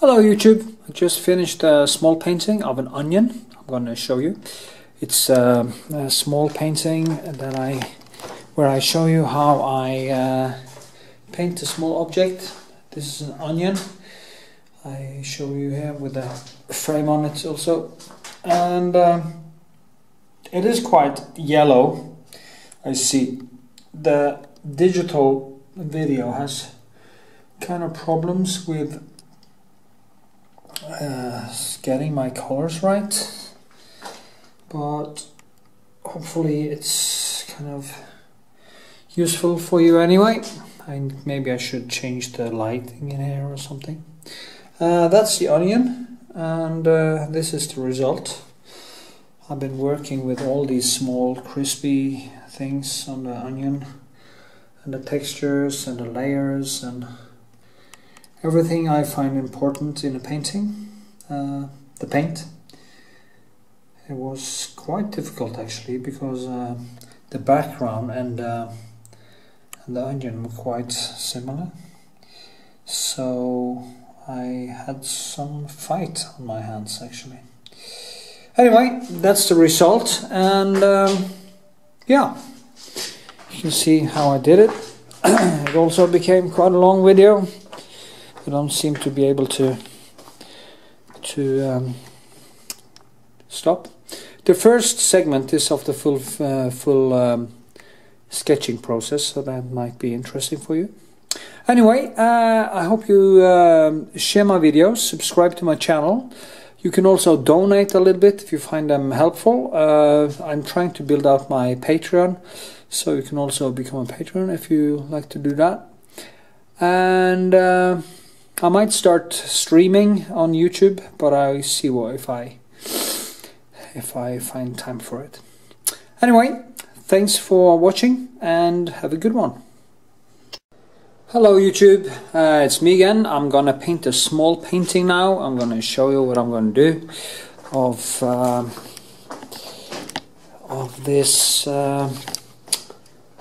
Hello YouTube, I just finished a small painting of an onion. I'm going to show you. It's uh, a small painting that I, where I show you how I uh, paint a small object. This is an onion. I show you here with a frame on it also. And uh, it is quite yellow. I see the digital video has kind of problems with uh, getting my colors right but hopefully it's kind of useful for you anyway. And maybe I should change the lighting in here or something. Uh, that's the onion and uh, this is the result. I've been working with all these small crispy things on the onion and the textures and the layers and everything I find important in a painting. Uh, the paint. It was quite difficult actually because uh, the background and, uh, and the onion were quite similar. So I had some fight on my hands actually. Anyway, that's the result and um, yeah, you can see how I did it. it also became quite a long video I don't seem to be able to to um, stop. The first segment is of the full uh, full um, sketching process, so that might be interesting for you. Anyway, uh, I hope you uh, share my videos, subscribe to my channel. You can also donate a little bit if you find them helpful. Uh, I'm trying to build out my Patreon, so you can also become a patron if you like to do that. And uh, I might start streaming on YouTube, but I'll see what if I if I find time for it. Anyway, thanks for watching and have a good one. Hello YouTube, uh, it's me again. I'm gonna paint a small painting now. I'm gonna show you what I'm gonna do of uh, of this uh,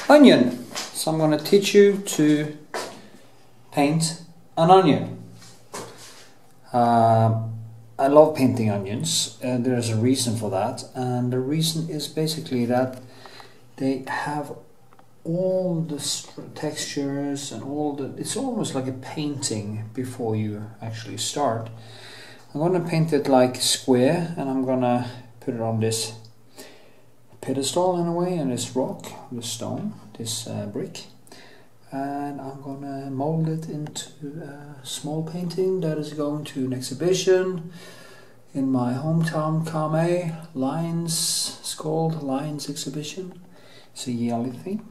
onion. So I'm gonna teach you to paint an onion. Uh, I love painting onions, and there's a reason for that, and the reason is basically that they have all the textures and all the. It's almost like a painting before you actually start. I'm gonna paint it like square, and I'm gonna put it on this pedestal in a way, and this rock, this stone, this uh, brick and I'm gonna mold it into a small painting that is going to an exhibition in my hometown Karmøy Lines it's called Lines exhibition. It's a yearly thing.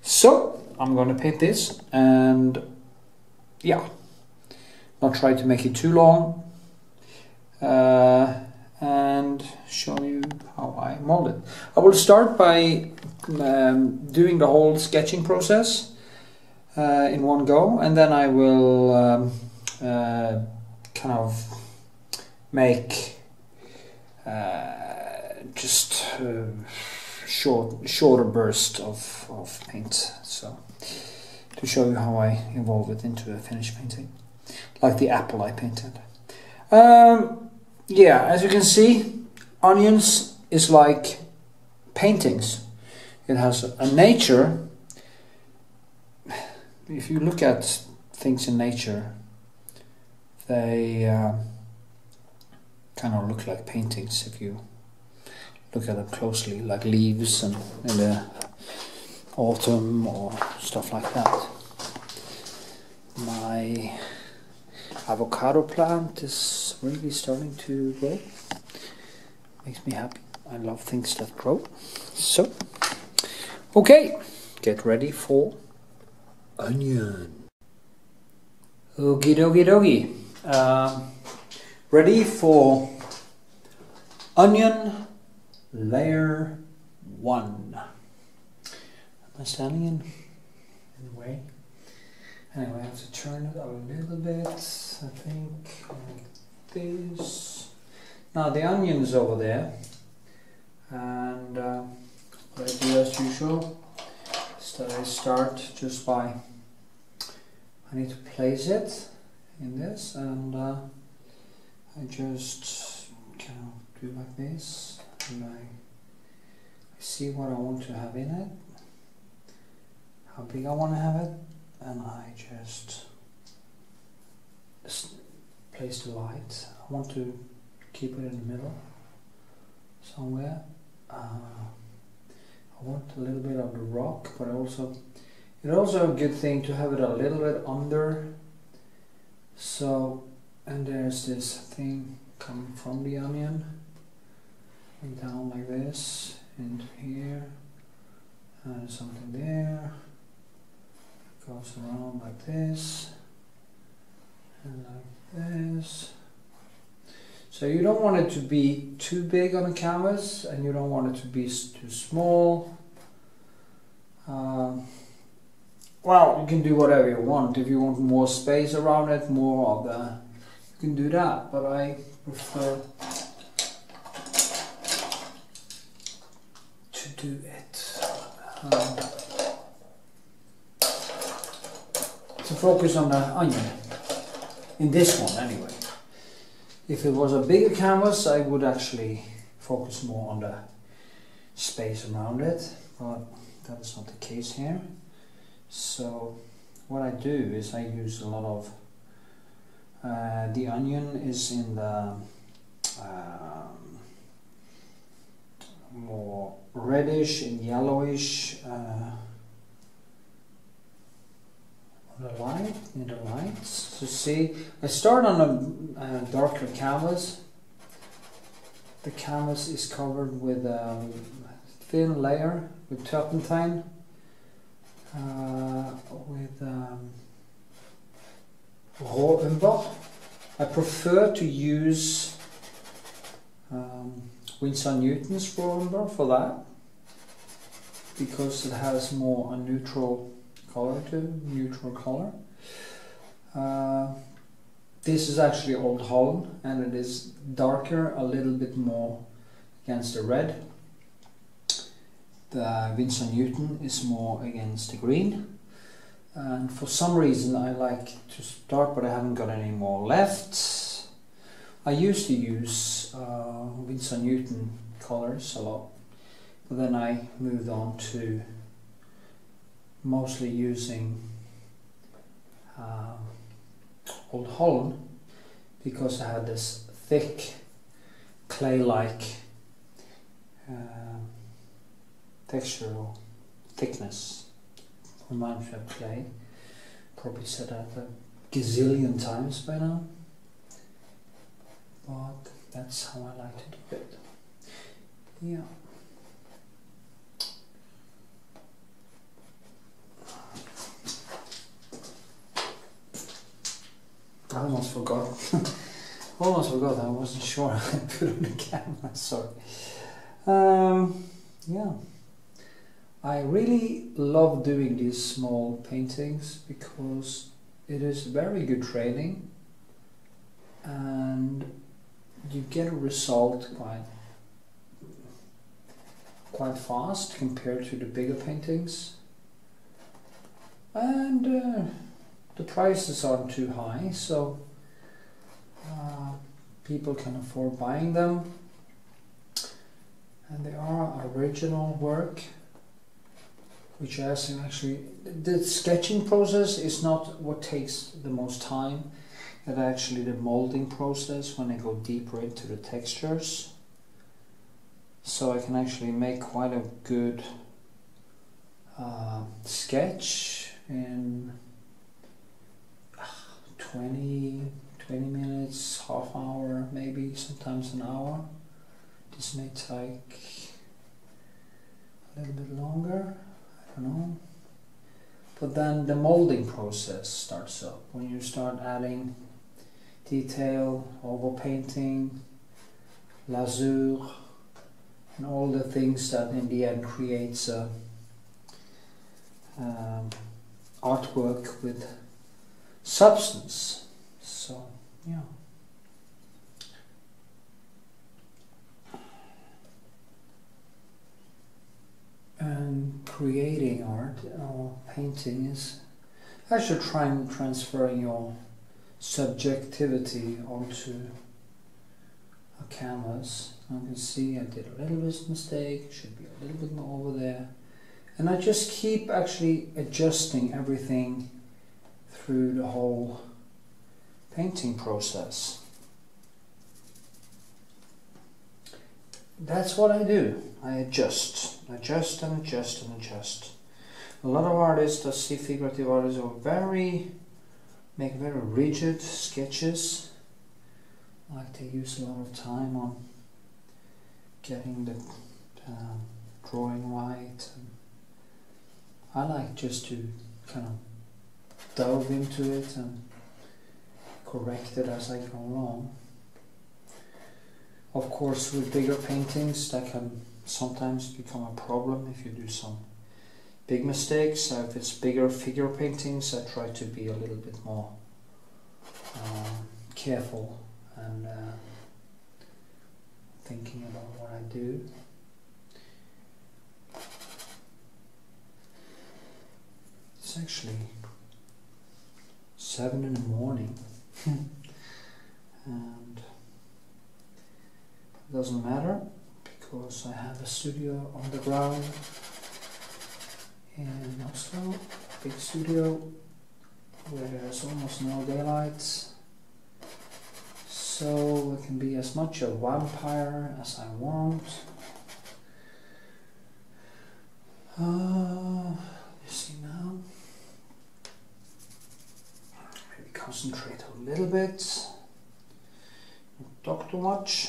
So I'm gonna paint this and yeah. Not try to make it too long. Uh, and show you how I mold it. I will start by um, doing the whole sketching process uh, in one go, and then I will um, uh, kind of make uh, just short, shorter burst of, of paint. So to show you how I evolve it into a finished painting, like the apple I painted. Um, yeah, as you can see, onions is like paintings. It has a nature if you look at things in nature, they uh, kind of look like paintings if you look at them closely, like leaves and in the autumn or stuff like that. My avocado plant is really starting to grow. Makes me happy. I love things that grow. So, okay, get ready for onion. Okie dokie dokie. Uh, ready for onion layer one. Am I standing in, in the way? Anyway, I have to turn it a little bit, I think, like this. Now the onion's over there, and uh, what I do as usual that I start just by I need to place it in this and uh, I just kind of do like this and I, I see what I want to have in it how big I want to have it and I just place the light. I want to keep it in the middle somewhere uh, I want a little bit of the rock but also it's also a good thing to have it a little bit under. So and there's this thing coming from the onion and down like this and here and something there. Goes around like this and like this so you don't want it to be too big on the canvas and you don't want it to be too small um, well, you can do whatever you want. If you want more space around it, more of the, you can do that. But I prefer to do it um, to focus on the onion in this one anyway. If it was a bigger canvas, I would actually focus more on the space around it, but that is not the case here. So what I do is I use a lot of uh, the onion is in the um, more reddish and yellowish uh, light in the lights. So see, I start on a, a darker canvas. The canvas is covered with a thin layer with turpentine uh, with um, raw umber. I prefer to use um, Winsor Newton's raw umber for that because it has more a neutral color to neutral color. Uh, this is actually Old Holland and it is darker a little bit more against the red. The Winsor Newton is more against the green. And for some reason I like to start but I haven't got any more left. I used to use uh, Newton colors a lot but then I moved on to mostly using uh, Old Holland because I had this thick clay-like uh, texture or thickness reminds me of clay. Probably said that a gazillion times by now. But that's how I like to do it. Yeah. I almost forgot. almost forgot. I wasn't sure I put on the camera. Sorry. Um, yeah. I really love doing these small paintings because it is very good training and you get a result quite quite fast compared to the bigger paintings and uh, the prices aren't too high so uh, people can afford buying them. And they are original work which has actually the sketching process is not what takes the most time. But actually the molding process when I go deeper into the textures. So I can actually make quite a good uh, sketch in 20 20 minutes half hour maybe sometimes an hour this may take a little bit longer I don't know. But then the molding process starts up when you start adding detail, overpainting, lasur, and all the things that in the end creates a um, artwork with substance. So, yeah. and creating art or painting is actually trying transferring your subjectivity onto a canvas. I can see I did a little bit of mistake, should be a little bit more over there. And I just keep actually adjusting everything through the whole painting process. That's what I do. I adjust, adjust and adjust and adjust. A lot of artists that see figurative artists are very, make very rigid sketches. Like they use a lot of time on getting the uh, drawing right. I like just to kind of delve into it and correct it as I go along. Of course, with bigger paintings, that can sometimes become a problem if you do some big mistakes. Uh, if it's bigger figure paintings, I try to be a little bit more uh, careful and uh, thinking about what I do. It's actually seven in the morning. and it doesn't matter because I have a studio on the ground in Oslo, big studio where there's almost no daylight so I can be as much a vampire as I want. Uh, you see now. Maybe concentrate a little bit. Not talk too much.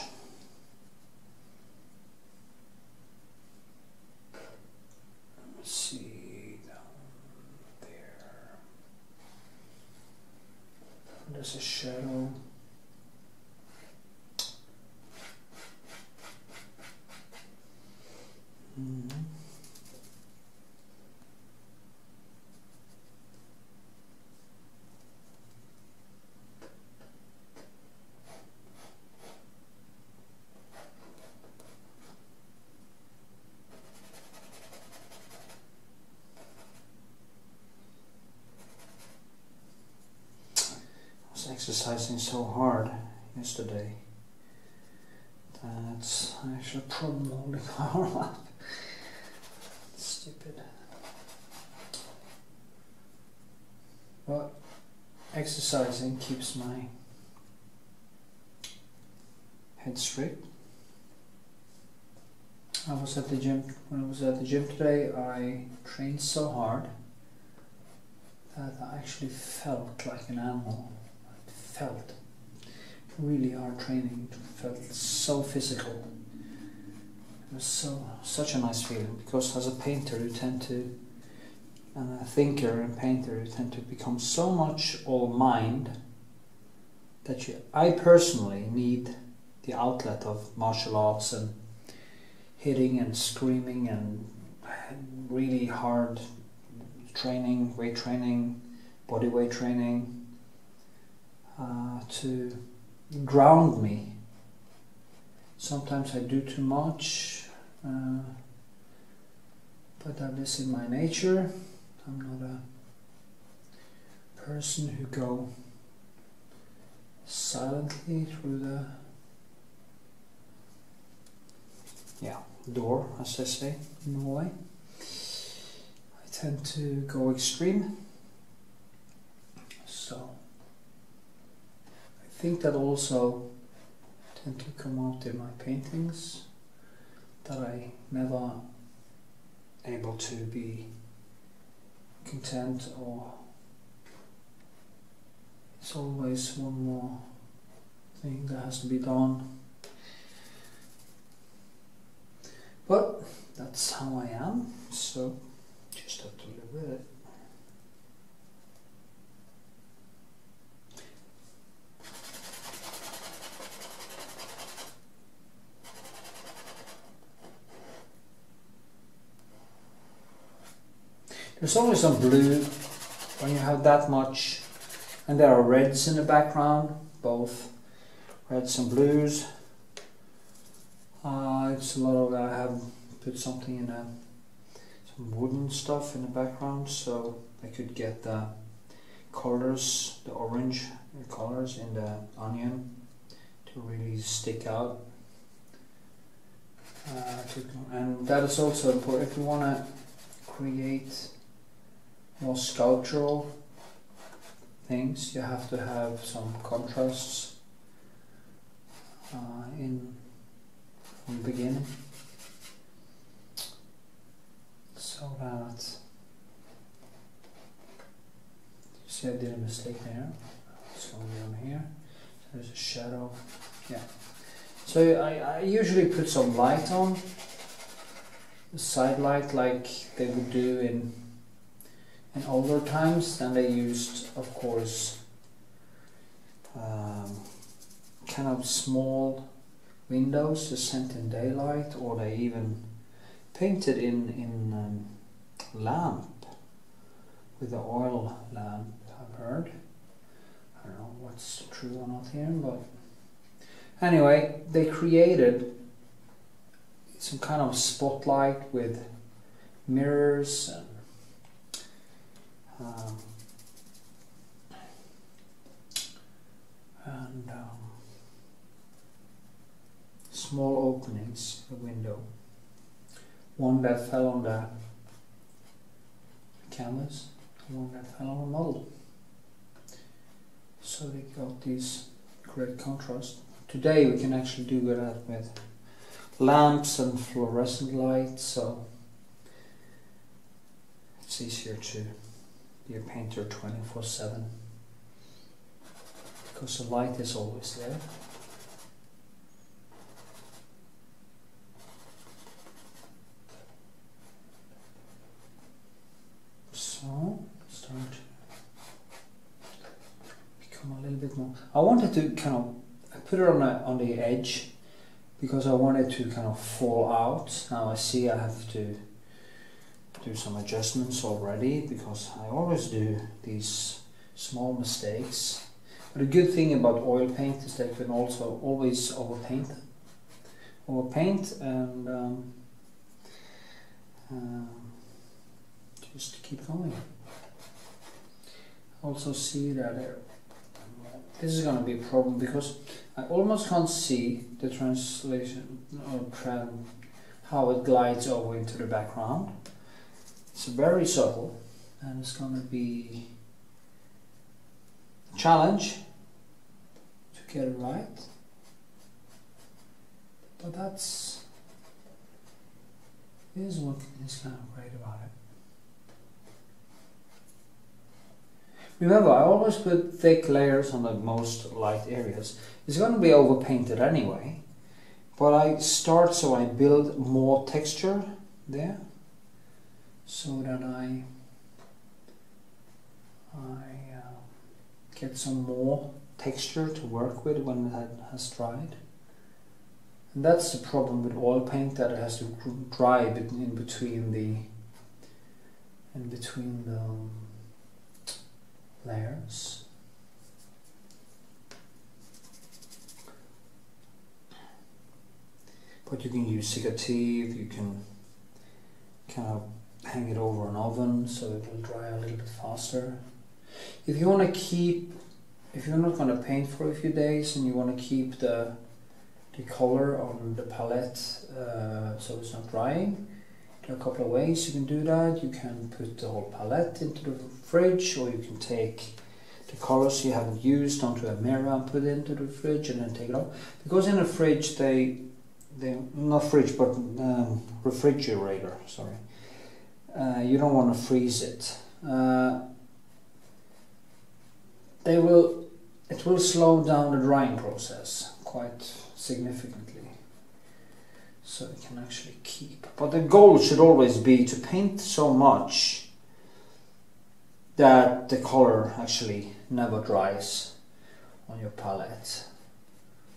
Let's see down there. There's a shadow. Mm -hmm. exercising so hard yesterday that's actually a problem holding my arm up. Stupid. But exercising keeps my head straight. I was at the gym, when I was at the gym today, I trained so hard that I actually felt like an animal I felt really hard training. It felt so physical. It was so such a nice feeling because as a painter you tend to and a thinker and painter you tend to become so much all mind that you I personally need the outlet of martial arts and hitting and screaming and really hard training, weight training, body weight training, uh, to ground me. Sometimes I do too much, uh, but that is in my nature. I'm not a person who go silently through the yeah door, as they say in Norway. I tend to go extreme. So I think that also tend to come out in my paintings that I never able to be content or it's always one more thing that has to be done. But that's how I am so just have to live with it. There's always some blue when you have that much, and there are reds in the background, both reds and blues. Uh, it's a lot of I have put something in a some wooden stuff in the background, so I could get the colors, the orange, colors in the onion to really stick out. Uh, and that is also important if you want to create more sculptural things. You have to have some contrasts uh, in from the beginning. So that you see I did a mistake there. Going down here. So there's a shadow. Yeah. So I, I usually put some light on the side light like they would do in in older times then they used of course um, kind of small windows to send in daylight or they even painted in in um, lamp with the oil lamp I've heard. I don't know what's true or not here but anyway they created some kind of spotlight with mirrors and um, and um, small openings in the window. One that fell on the canvas, one that fell on the model. So they got this great contrast. Today we can actually do that with lamps and fluorescent lights, so it's easier to a painter 24 7 because the light is always there. So, start become a little bit more. I wanted to kind of I put it on the, on the edge because I wanted to kind of fall out. Now I see I have to do some adjustments already because I always do these small mistakes. But the good thing about oil paint is that you can also always overpaint, overpaint and um, uh, just keep going. Also see that there, this is going to be a problem because I almost can't see the translation or how it glides over into the background. It's very subtle and it's going to be a challenge to get it right. But that's is what is kind of great about it. Remember, I always put thick layers on the most light areas. It's going to be overpainted anyway, but I start so I build more texture there so that I I uh, get some more texture to work with when it has dried. And that's the problem with oil paint that it has to dry in between the in between the um, layers. But you can use siccative, you can kind of hang it over an oven so it will dry a little bit faster. If you want to keep, if you're not going to paint for a few days and you want to keep the the color on the palette uh, so it's not drying, there are a couple of ways you can do that. You can put the whole palette into the fridge or you can take the colors you haven't used onto a mirror and put it into the fridge and then take it out. Because in a fridge they, they not fridge but um, refrigerator, sorry uh, you don't want to freeze it. Uh, they will, it will slow down the drying process quite significantly. So it can actually keep. But the goal should always be to paint so much that the color actually never dries on your palette.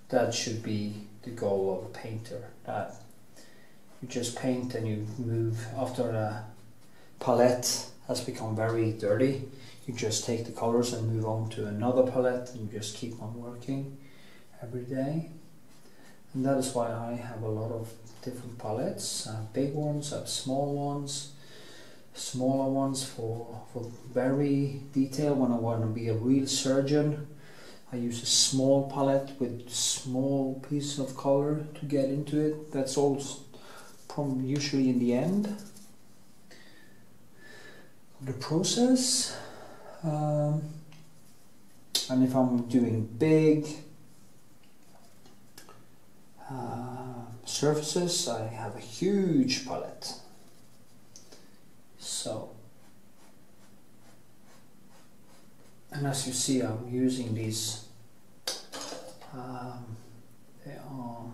That should be the goal of a painter. That you just paint and you move after a palette has become very dirty, you just take the colors and move on to another palette and you just keep on working every day. And that is why I have a lot of different palettes. I have big ones, I have small ones, smaller ones for, for very detail when I want to be a real surgeon. I use a small palette with small piece of color to get into it. That's all usually in the end the process. Um, and if I'm doing big uh, surfaces, I have a huge palette. So, and as you see, I'm using these. Um, they are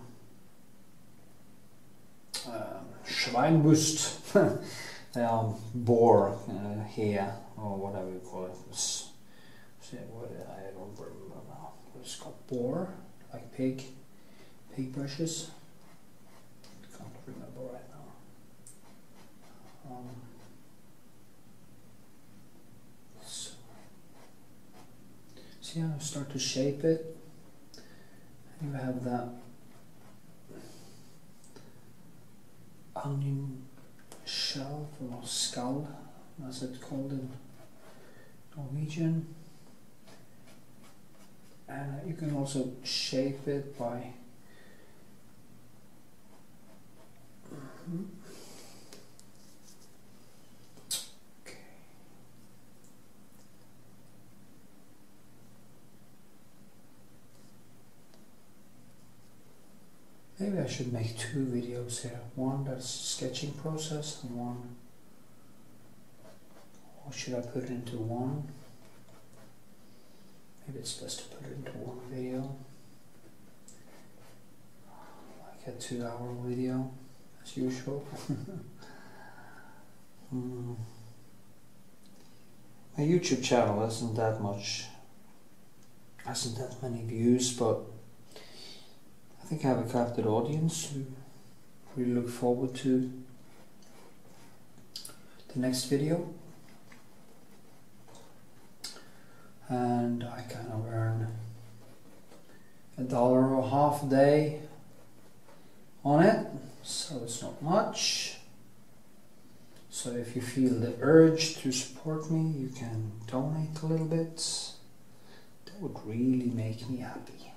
um, svinebust. are boar uh, here, or whatever you call it. It's, what, I don't remember now. It's called boar, like pig, pig brushes. Can't remember right now. Um, so, see how I start to shape it. You have that onion shell or skull, as it's called in Norwegian. And you can also shape it by okay. Maybe I should make two videos here. One that's sketching process and one or should I put it into one? Maybe it's best to put it into one video. Like a two hour video as usual. mm. My YouTube channel isn't that much, hasn't that many views, but I think I have a captive audience who really look forward to the next video. And I kind of earn a dollar or a half a day on it, so it's not much. So if you feel the urge to support me, you can donate a little bit. That would really make me happy.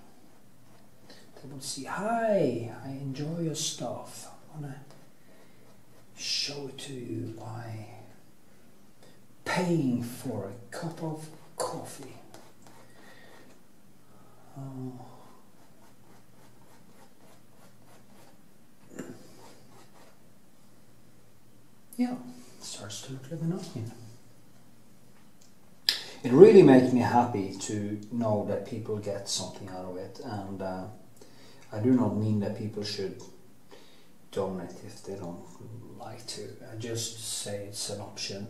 They will see, hi, I enjoy your stuff. I want to show it to you by paying for a cup of coffee. Oh. Yeah, starts to look like an onion. It really makes me happy to know that people get something out of it, and uh, I do not mean that people should donate if they don't like to. I just say it's an option.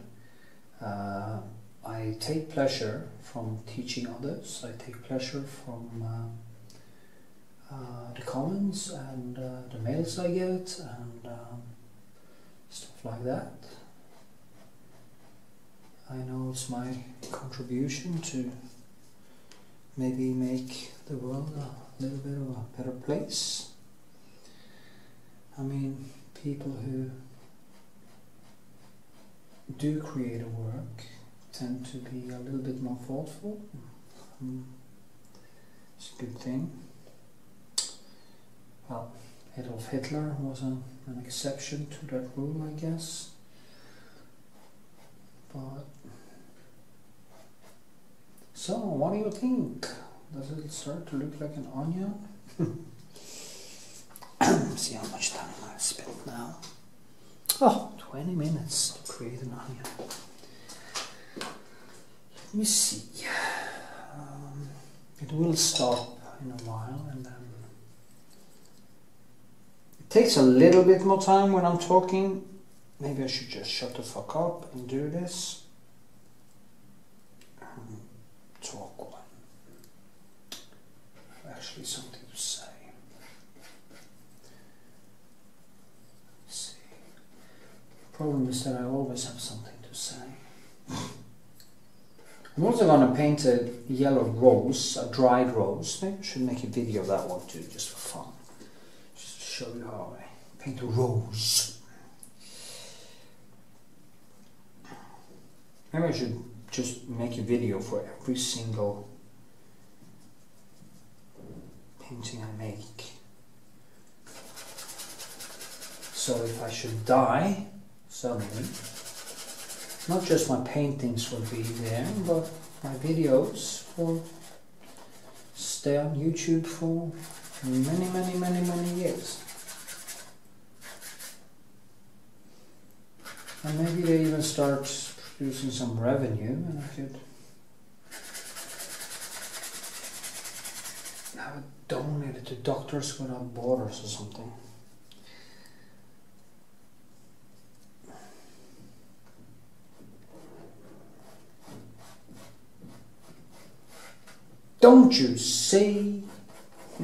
Uh, I take pleasure from teaching others. I take pleasure from uh, uh, the comments and uh, the mails I get and um, stuff like that. I know it's my contribution to maybe make the world a little bit of a better place. I mean, people who do create a work tend to be a little bit more thoughtful. Mm. It's a good thing. Well, Adolf Hitler was a, an exception to that rule, I guess. But so, what do you think? Does it start to look like an onion? See how much time I've spent now. Oh, 20 minutes to create an onion. Let me see. Um, it will stop in a while and then it takes a little bit more time when I'm talking. Maybe I should just shut the fuck up and do this. Um, talk one. Actually, something to say. Let's see. Problem is that I always have something to say. I'm also going to paint a yellow rose, a dried rose. Maybe I should make a video of that one too, just for fun. Just to show you how I paint a rose. Maybe I should just make a video for every single painting I make. So if I should die suddenly, not just my paintings will be there, but my videos will stay on YouTube for many, many, many, many years. And maybe they even start producing some revenue and I could have a donated to Doctors Without Borders or something. Don't you see? I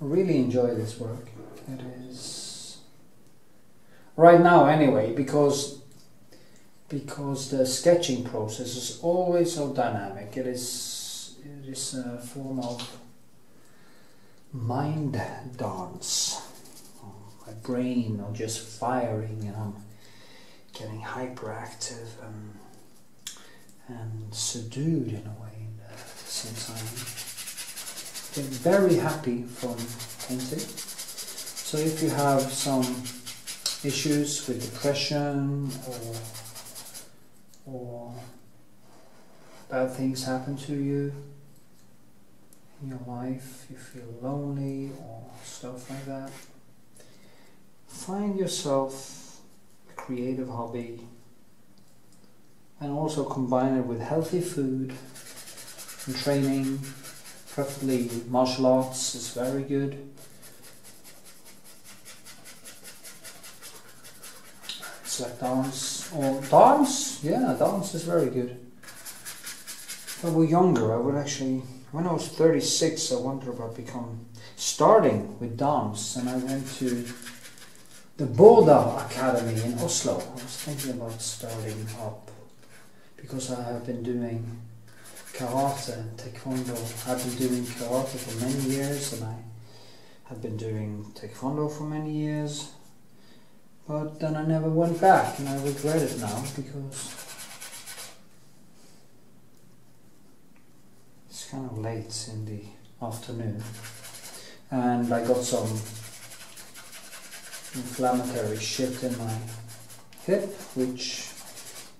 really enjoy this work. It is right now anyway because because the sketching process is always so dynamic. It is it is a uh, form of mind dance. My brain are just firing and I'm getting hyperactive and and subdued in a way since I'm been very happy from painting. So if you have some issues with depression or or bad things happen to you in your life, you feel lonely or stuff like that, find yourself a creative hobby and also combine it with healthy food and training. Preferably martial arts is very good. It's like dance or dance, yeah, dance is very good. When we were younger, I would actually, when I was 36, I wondered about become starting with dance, and I went to the Bårdar Academy in Oslo. I was thinking about starting up because I have been doing karate and taekwondo. I've been doing karate for many years and I have been doing taekwondo for many years. But then I never went back and I regret it now because kind of late in the afternoon and I got some inflammatory shit in my hip which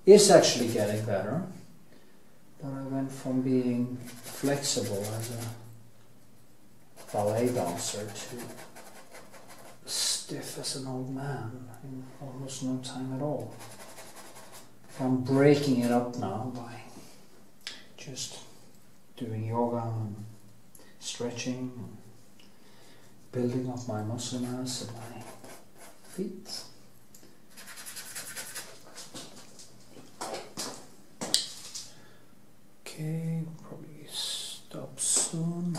is actually getting better. But I went from being flexible as a ballet dancer to stiff as an old man in almost no time at all. I'm breaking it up now by just doing yoga and stretching and building up my muscle mass in my feet. Okay, probably stop soon.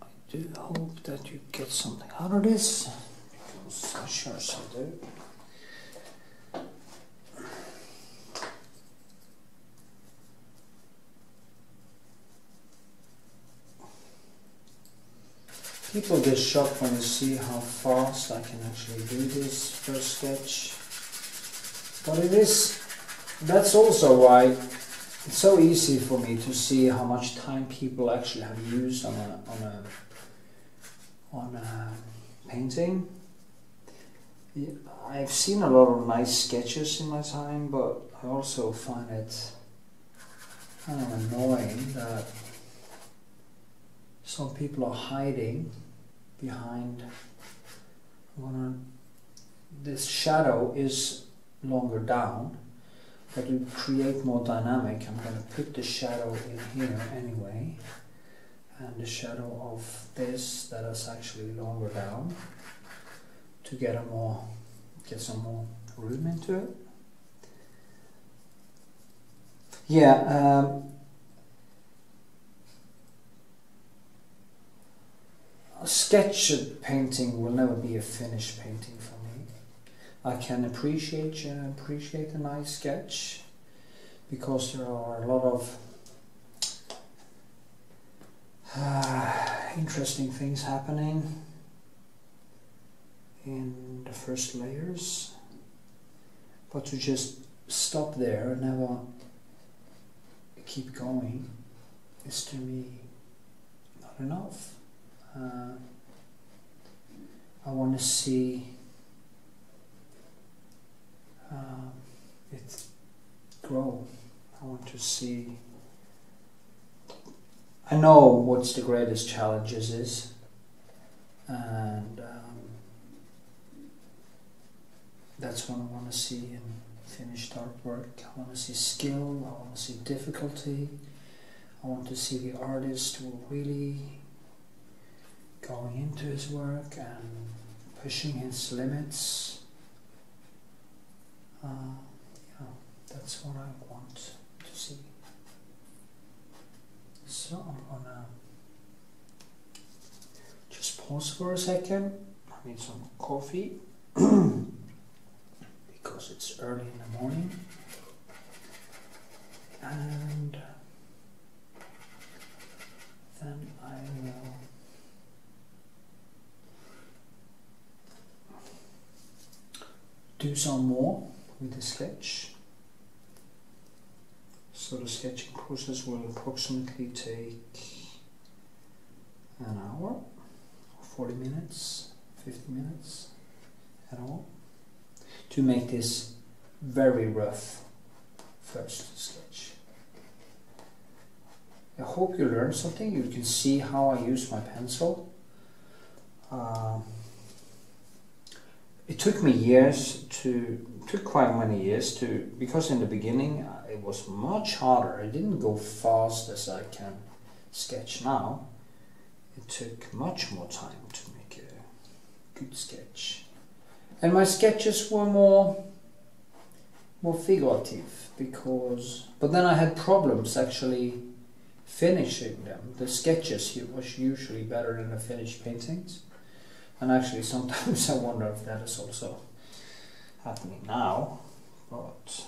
I do hope that you get something out of this, because I sure so do. People get shocked when they see how fast I can actually do this first sketch. But it is that's also why it's so easy for me to see how much time people actually have used on a on a on a painting. I've seen a lot of nice sketches in my time, but I also find it kind of annoying that some people are hiding behind. This shadow is longer down but to create more dynamic, I'm going to put the shadow in here anyway. And the shadow of this that is actually longer down to get a more get some more room into it. Yeah, um, a sketch painting will never be a finished painting for me. I can appreciate uh, appreciate a nice sketch because there are a lot of uh, interesting things happening in the first layers but to just stop there and never keep going is to me not enough Uh, I want to see um, it grow. I want to see. I know what's the greatest challenges is, and um, that's what I want to see in finished artwork. I want to see skill. I want to see difficulty. I want to see the artist who really going into his work and pushing his limits. Uh, yeah, that's what I want to see. So I'm gonna just pause for a second. I need some coffee because it's early in the morning. And then I will do some more with the sketch. So the sketching process will approximately take an hour, 40 minutes, 50 minutes at all to make this very rough first sketch. I hope you learned something. You can see how I use my pencil. It took me years to took quite many years to because in the beginning uh, it was much harder. I didn't go fast as I can sketch now. It took much more time to make a good sketch, and my sketches were more more figurative because. But then I had problems actually finishing them. The sketches was usually better than the finished paintings. And actually, sometimes I wonder if that is also happening now, but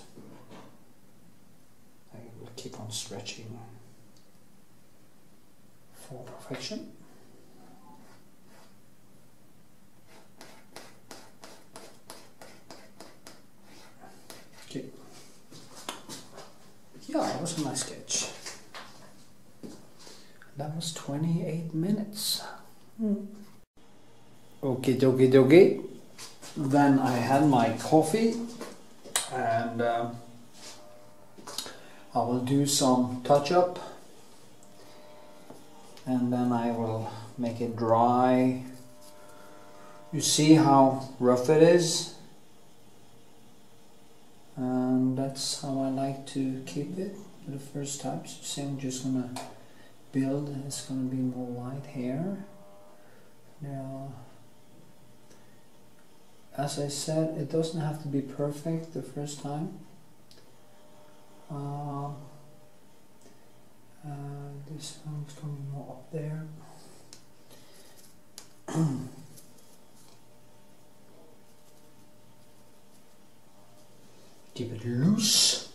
I will keep on stretching for perfection. Okay. Yeah, that was a nice sketch. That was 28 minutes. Mm. Okay, dokie, dokie. Then I had my coffee and uh, I will do some touch up and then I will make it dry. You see how rough it is? And that's how I like to keep it the first types. So see I'm just gonna build, it's gonna be more light here. Now as I said, it doesn't have to be perfect the first time. Uh, uh, this one's coming more up there. Keep it loose.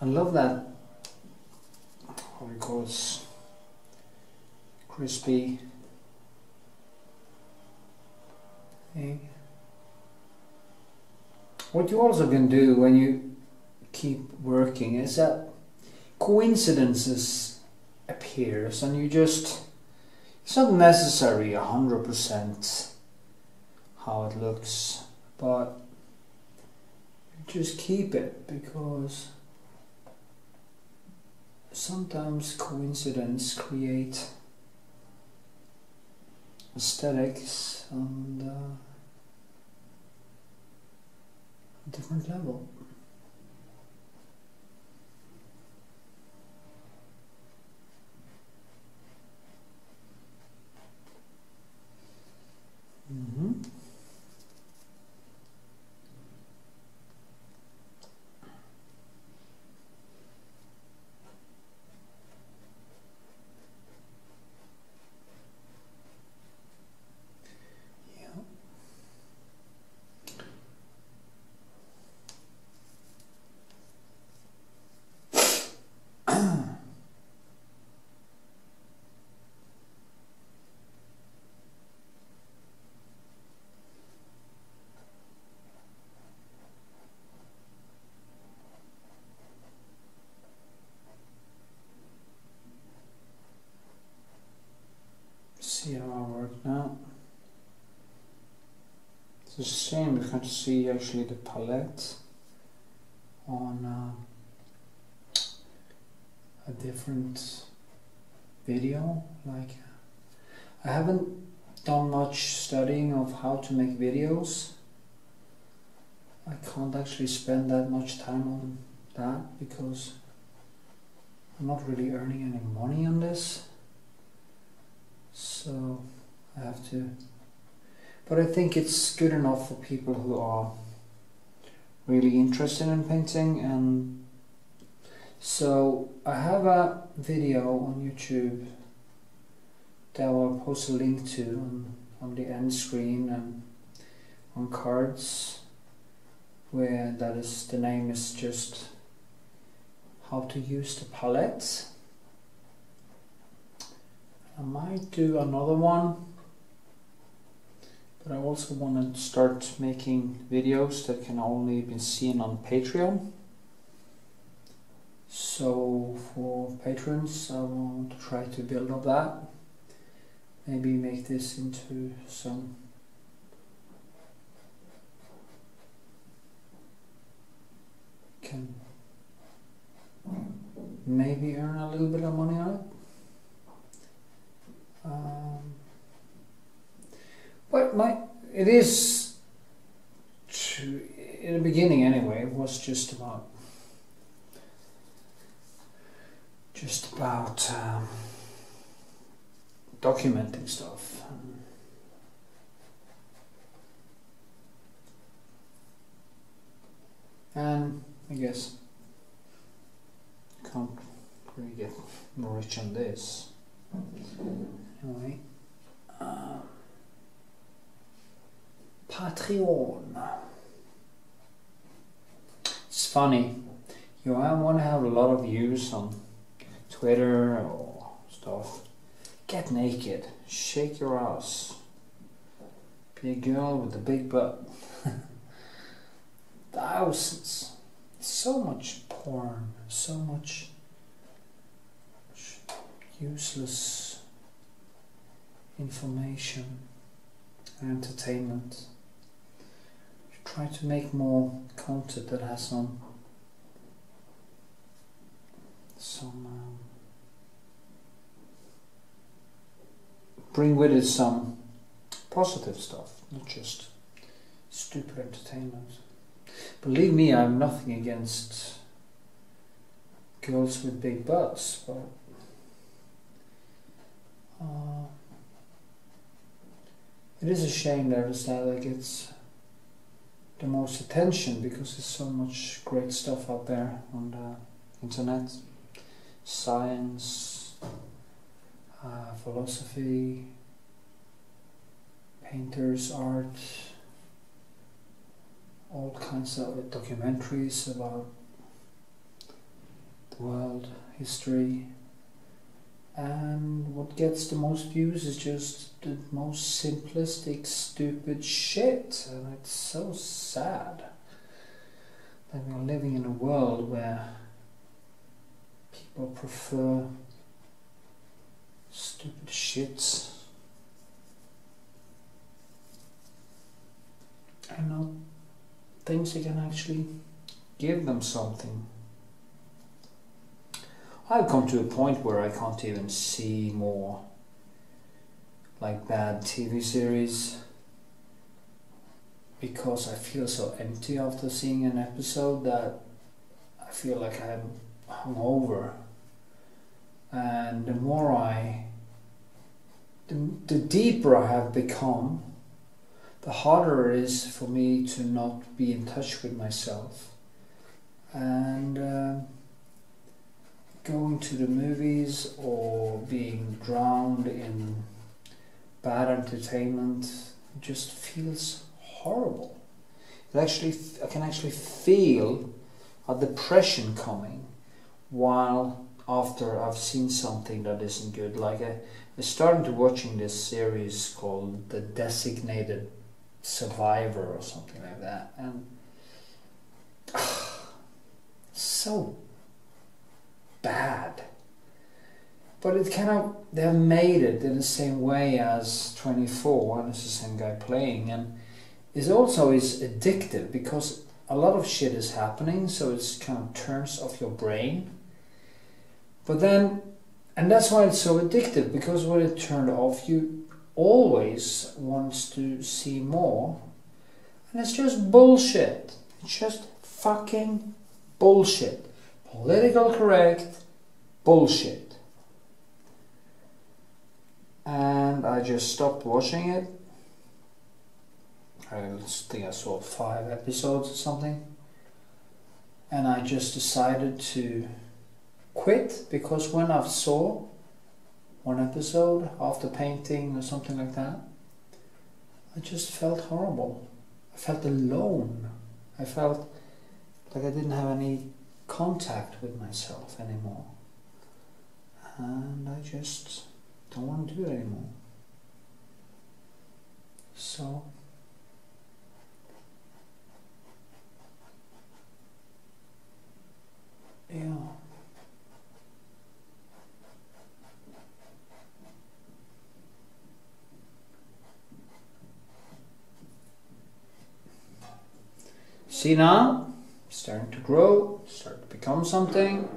I love that, it, crispy egg. What you also can do when you keep working is that coincidences appears and you just it's not necessary a hundred percent how it looks but just keep it because sometimes coincidence create aesthetics on the different level. Mm-hmm. It's a you can't see actually the palette on uh, a different video. Like, I haven't done much studying of how to make videos. I can't actually spend that much time on that because I'm not really earning any money on this. So I have to. But I think it's good enough for people who are really interested in painting and so I have a video on YouTube that I will post a link to on, on the end screen and on cards where that is the name is just how to use the palette. I might do another one but I also want to start making videos that can only be seen on Patreon. So for patrons I want to try to build up that. Maybe make this into some can maybe earn a little bit of money on it. Um, but my it is to, in the beginning anyway. It was just about just about um, documenting stuff. And I guess can't really get more rich on this. Anyway, uh, Patreon. It's funny. You want to have a lot of views on Twitter or stuff. Get naked, shake your ass, be a girl with a big butt. Thousands, so much porn, so much useless information entertainment. Try to make more content that has some some um, bring with it some positive stuff, not just stupid entertainment. Believe me, I'm nothing against girls with big butts, but uh, it is a shame that it's that gets the most attention because there's so much great stuff out there on the internet. Science, uh, philosophy, painters, art, all kinds of documentaries about the world, history, and what gets the most views is just the most simplistic, stupid shit, and it's so sad that we're living in a world where people prefer stupid shit And not things that can actually give them something. I've come to a point where I can't even see more like bad TV series because I feel so empty after seeing an episode that I feel like I'm hungover. And the more I, the, the deeper I have become, the harder it is for me to not be in touch with myself. And uh, going to the movies or being drowned in bad entertainment just feels horrible. It actually, I can actually feel a depression coming while after I've seen something that isn't good. Like I, I started to watching this series called The Designated Survivor or something like that, and so bad. But it kind of they've made it in the same way as 24, and it's the same guy playing, and is also is addictive because a lot of shit is happening, so it's kind of turns off your brain. But then, and that's why it's so addictive because when it turned off, you always wants to see more, and it's just bullshit. It's just fucking bullshit. Political correct bullshit. And I just stopped watching it. I think I saw five episodes or something. And I just decided to quit because when I saw one episode after painting or something like that, I just felt horrible. I felt alone. I felt like I didn't have any contact with myself anymore. And I just don't want to do it anymore. So, yeah. See now, starting to grow, start to become something.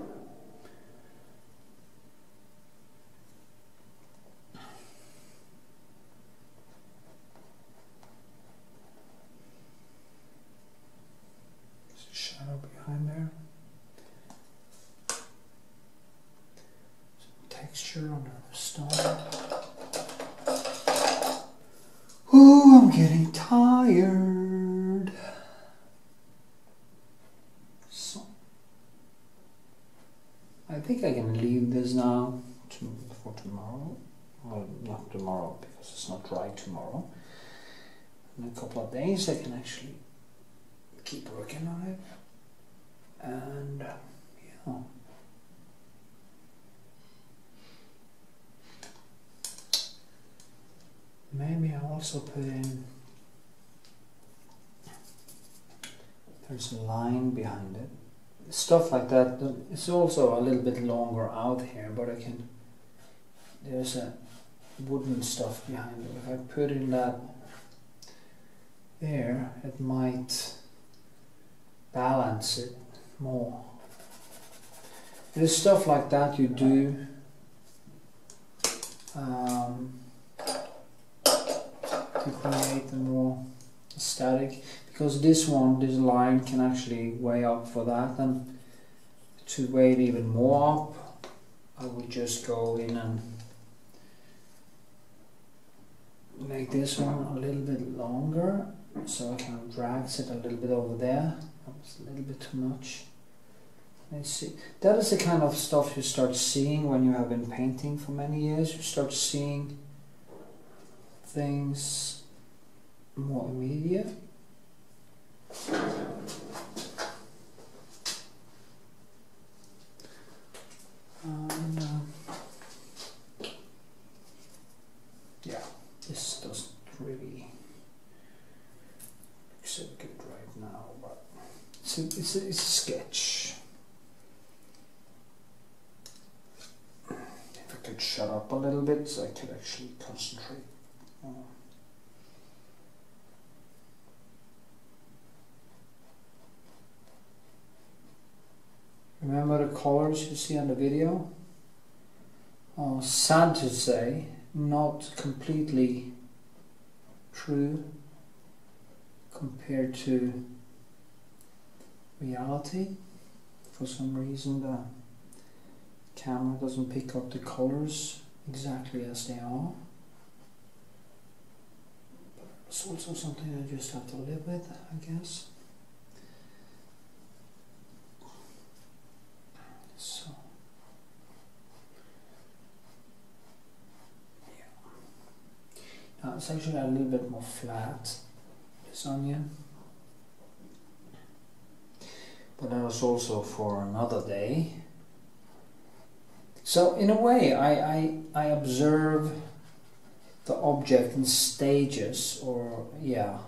There's a shadow behind there. Some texture under the stone. Ooh, I'm getting tired. So, I think I can leave this now to, for tomorrow. Well, not tomorrow because it's not dry tomorrow. In a couple of days, I can actually keep working on it. And yeah. Maybe I'll also put in. There's a line behind it. Stuff like that. It's also a little bit longer out here, but I can. There's a wooden stuff behind it. If I put in that there, it might balance it more. There's stuff like that you do. Um, to create a more static because this one this line can actually weigh up for that. And to weigh it even more up I would just go in and make this one a little bit longer so I can drag it a little bit over there. That's a little bit too much. Let's see. That is the kind of stuff you start seeing when you have been painting for many years. You start seeing things more immediate. And, yeah, this doesn't really look so good right now, but it's a, it's a, it's a sketch. If I could shut up a little bit so I could actually concentrate. more. Remember the colors you see on the video? Oh, sad to say, not completely true compared to reality. For some reason, the camera doesn't pick up the colors exactly as they are. But it's also something I just have to live with, I guess. So, yeah. It's actually a little bit more flat, this onion. But that was also for another day. So in a way, I, I, I observe the object in stages, or yeah,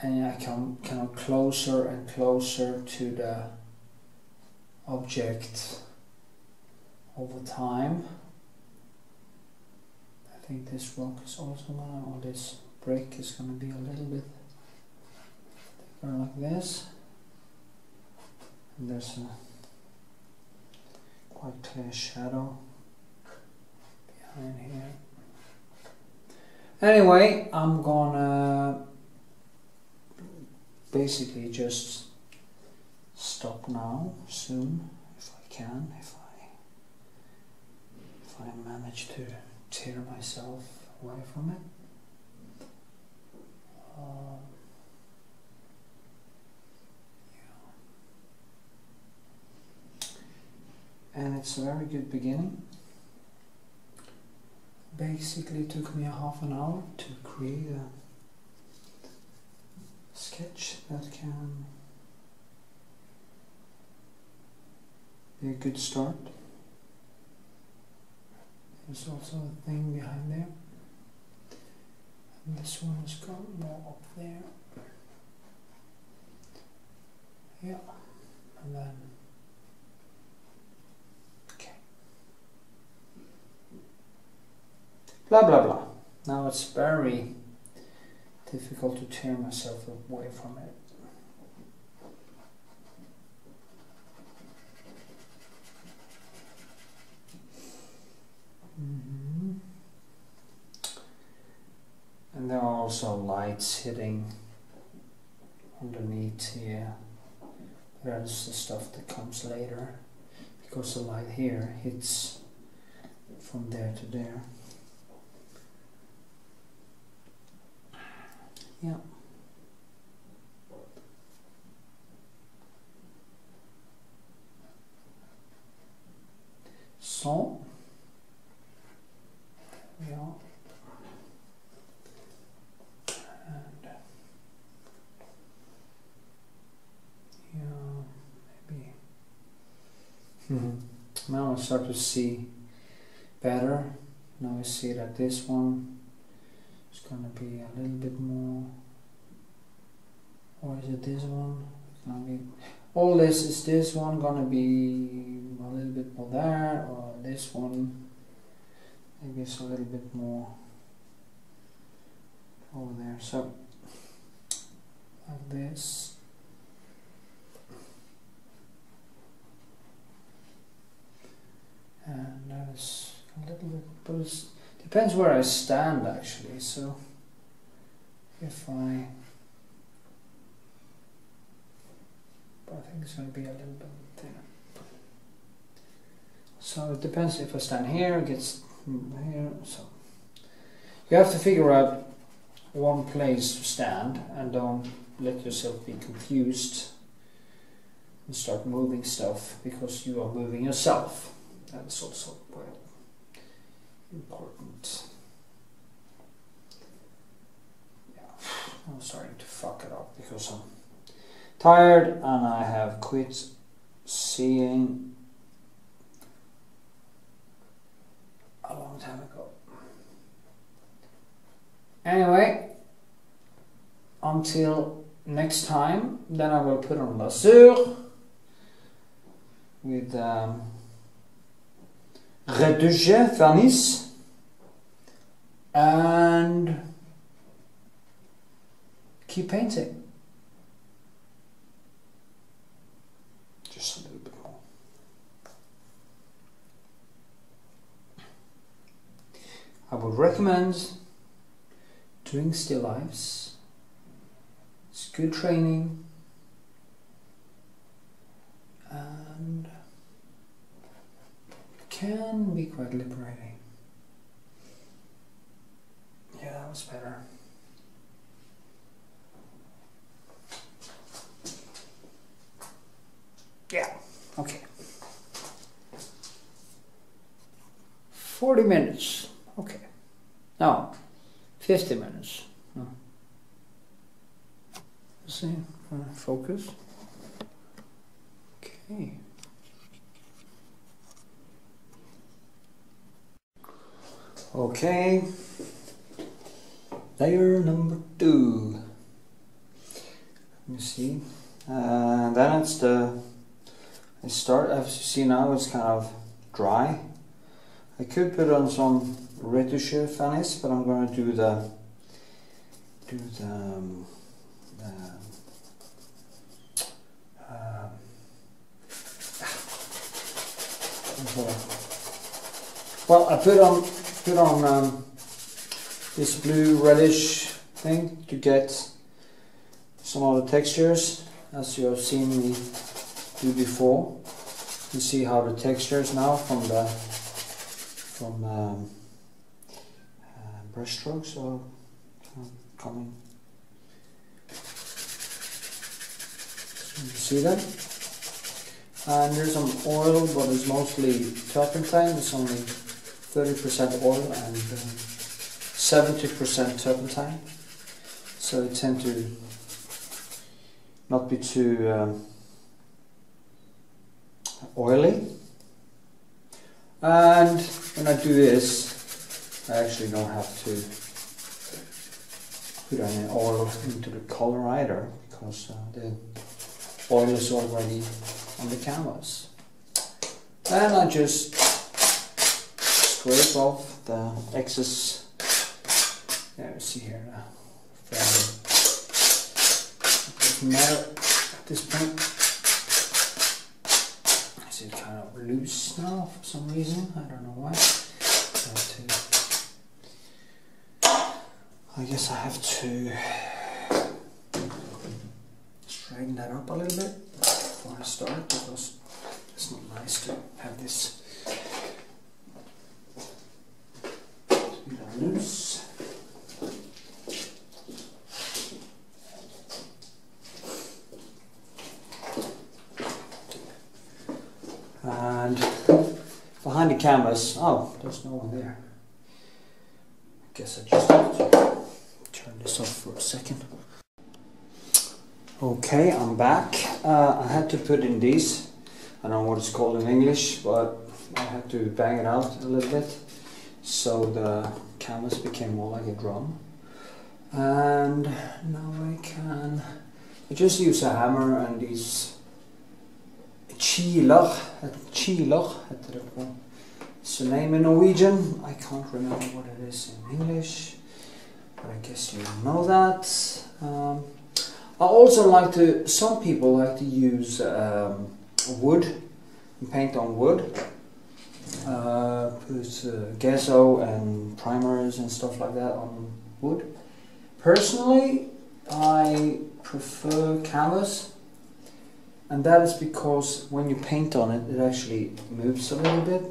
and I come kind of closer and closer to the object over time. Think this rock is also gonna, or this brick is to be a little bit thicker like this. And there's a quite clear shadow behind here. Anyway, I'm gonna basically just stop now soon if I can if I if I manage to tear myself away from it um, yeah. and it's a very good beginning basically took me a half an hour to create a sketch that can be a good start. There's also a thing behind there. And this one has got more up there. Yeah. And then okay. Blah blah blah. Now it's very difficult to tear myself away from it. Mm-hmm. And there are also lights hitting underneath here. That's the stuff that comes later because the light here hits from there to there. Yeah. So, we are. And, yeah, maybe. -hmm. Now I start to see better. Now I see that this one it's gonna be a little bit more or is it this one all this is this one gonna be a little bit more there or this one maybe it's a little bit more over there. So like this. And that's a little bit but it's Depends where I stand actually, so if I but I think it's going to be a little bit thinner. So it depends if I stand here, it gets here, so you have to figure out one place to stand and don't let yourself be confused and start moving stuff because you are moving yourself. That's also quite important. Yeah, I'm starting to fuck it up because I'm tired and I have quit seeing a long time ago. Anyway, until next time, then I will put on Lasur with um, retusche vernis and keep painting. Just a little bit more. I would recommend doing still lifes. It's good training and can be quite liberating. Yeah, that was better. Yeah, okay. 40 minutes. Now, 50 minutes. See, uh, focus. Okay. Okay, layer number two. Let me see. Uh, then it's the. I start. As you see now, it's kind of dry. I could put on some retusche vernis, but I'm going to do the do the um, um, um, well, I put on put on um, this blue reddish thing to get some of the textures as you have seen me do before. You see how the textures now from the from um, uh, brush strokes are coming. You see that? And there's some oil, but it's mostly turpentine. It's only 30% oil and 70% uh, turpentine. So it tend to not be too um, oily. And when I do this, I actually don't have to put any oil into the color either because uh, the oil is already on the canvas. And I just scrape off the excess. Yeah, see here now. Doesn't matter at this point. Is it kind of loose now for some reason? I don't know why. I guess I have to straighten that up a little bit before I start because it's not nice to have this loose. And behind the canvas, oh, there's no one there. I guess I just have to turn this off for a second. Okay, I'm back. Uh, I had to put in these. I don't know what it's called in English, but I had to bang it out a little bit. So the canvas became more like a drum. And now I can I just use a hammer and these på. It's a name in Norwegian. I can't remember what it is in English, I guess you know that. Um, I also like to, some people like to use um, wood, paint on wood. Uh, put uh, gesso and primers and stuff like that on wood. Personally, I prefer canvas and that is because when you paint on it, it actually moves a little bit.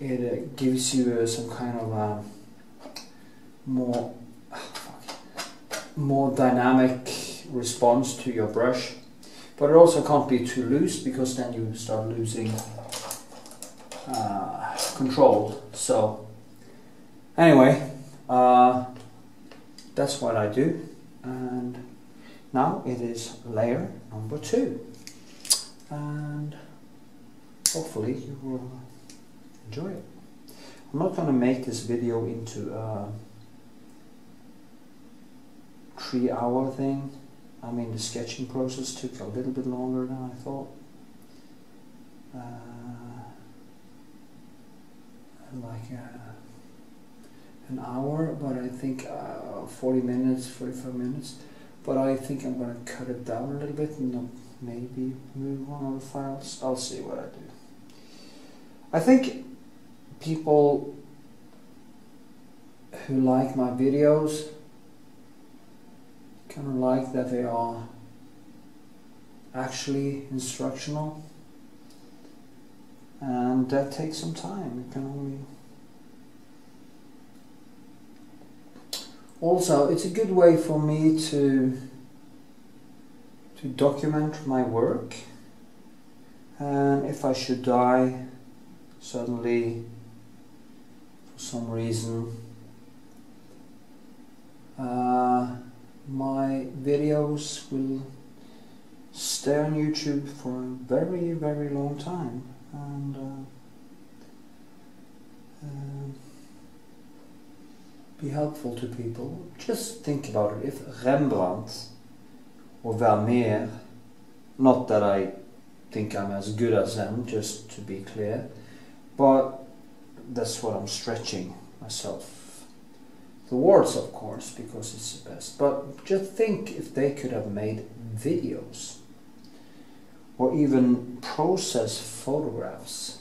It uh, gives you uh, some kind of uh, more more dynamic response to your brush. But it also can't be too loose because then you start losing uh, control. So anyway uh, that's what I do. And now it is layer number two. And hopefully you will enjoy it. I'm not going to make this video into uh, three hour thing. I mean, the sketching process took a little bit longer than I thought. Uh, like uh, an hour, but I think uh, 40 minutes, 45 minutes. But I think I'm going to cut it down a little bit and maybe move one of the files. I'll see what I do. I think people who like my videos kind of like that they are actually instructional. And that takes some time. It can only also it's a good way for me to to document my work. And if I should die suddenly for some reason uh, my videos will stay on YouTube for a very very long time and uh, uh, be helpful to people. Just think about it. If Rembrandt or Vermeer, not that I think I'm as good as them, just to be clear, but that's what I'm stretching myself the words, of course, because it's the best. But just think if they could have made videos or even process photographs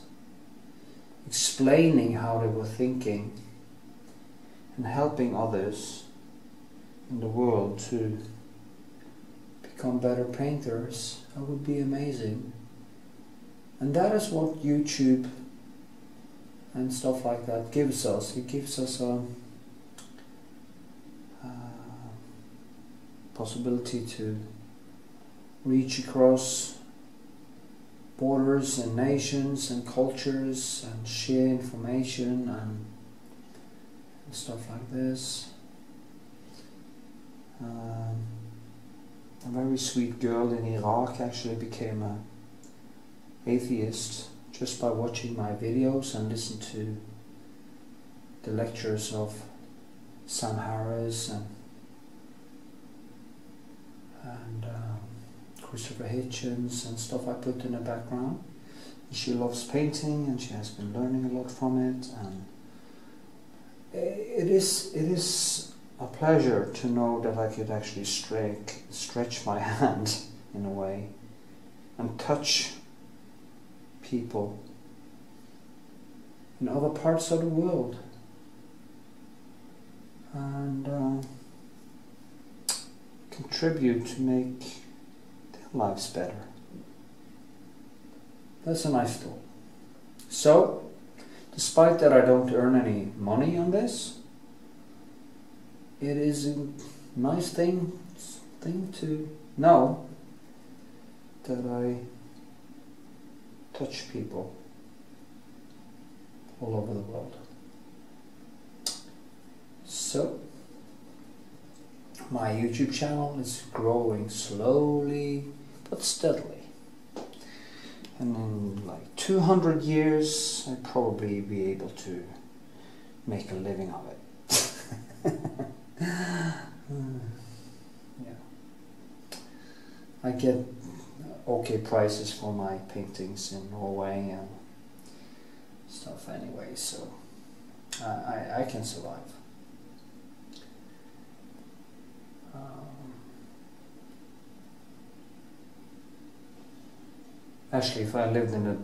explaining how they were thinking and helping others in the world to become better painters, that would be amazing. And that is what YouTube and stuff like that gives us. It gives us a, a possibility to reach across borders and nations and cultures and share information and, stuff like this. Um, a very sweet girl in Iraq actually became a atheist just by watching my videos and listen to the lectures of Sam Harris and and um, Christopher Hitchens and stuff I put in the background. She loves painting and she has been learning a lot from it and it is it is a pleasure to know that I could actually stretch stretch my hand in a way and touch people in other parts of the world and uh, contribute to make their lives better. That's a nice thought. So, despite that I don't earn any money on this, it is a nice thing thing to know that I touch people all over the world. So, my YouTube channel is growing slowly but steadily. And in like 200 years, I'd probably be able to make a living of it. yeah. I get uh, okay prices for my paintings in Norway and stuff anyway, so I, I, I can survive. Actually, if I lived in the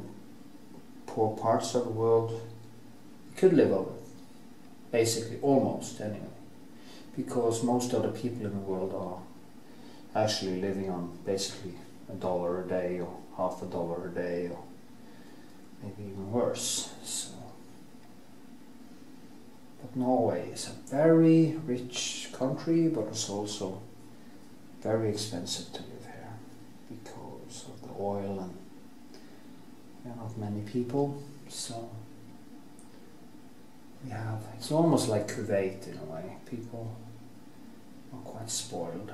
poor parts of the world, I could live of it. Basically, almost anyway. Because most of the people in the world are actually living on basically a dollar a day or half a dollar a day or maybe even worse. So, but Norway is a very rich country, but it's also very expensive to live here because of the oil and are not many people. So we have it's almost like Kuwait in a way. People are quite spoiled.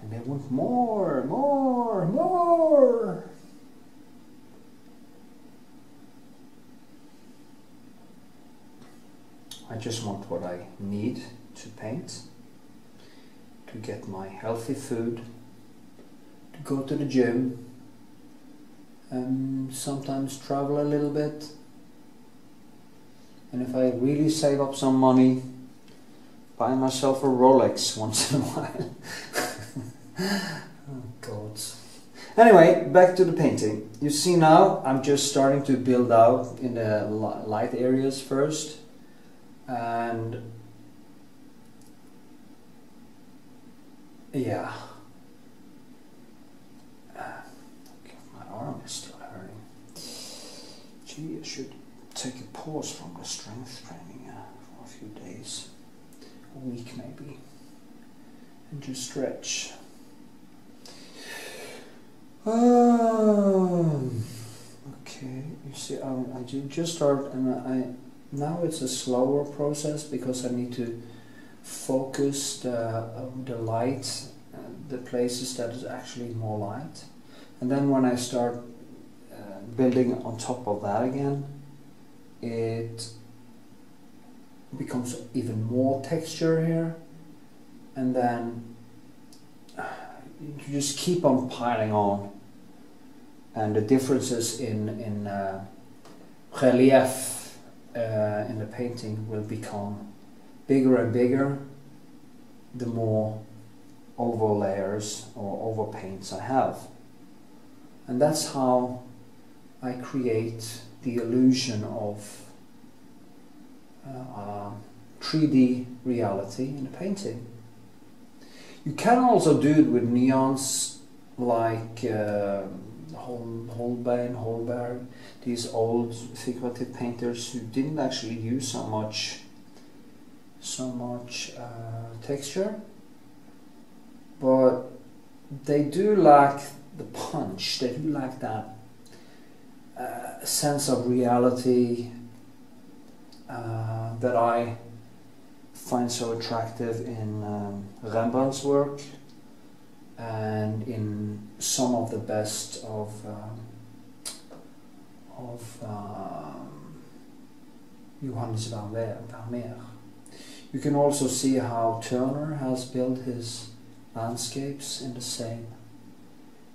And they want more, more, more. I just want what I need to paint, to get my healthy food, to go to the gym, and sometimes travel a little bit. And if I really save up some money, buy myself a Rolex once in a while. oh God. Anyway, back to the painting. You see now, I'm just starting to build out in the light areas first. And yeah. Uh, my arm is still hurting. Gee, I should take a pause from the strength training uh, for a few days, a week maybe, and just stretch. Um, okay, you see, I, I just start, and I now it's a slower process because I need to focus the the light, uh, the places that is actually more light, and then when I start uh, building on top of that again, it becomes even more texture here, and then you just keep on piling on and the differences in, in uh, relief uh, in the painting will become bigger and bigger, the more over layers or over paints I have. And that's how I create the illusion of uh, 3D reality in a painting. You can also do it with neons like uh, Holbein, Holberg, these old figurative painters who didn't actually use so much so much uh, texture but they do lack the punch they do like that uh, sense of reality uh, that I find so attractive in um, Rembrandt's work and in some of the best of um, of um, Johannes Vermeer. You can also see how Turner has built his landscapes in the same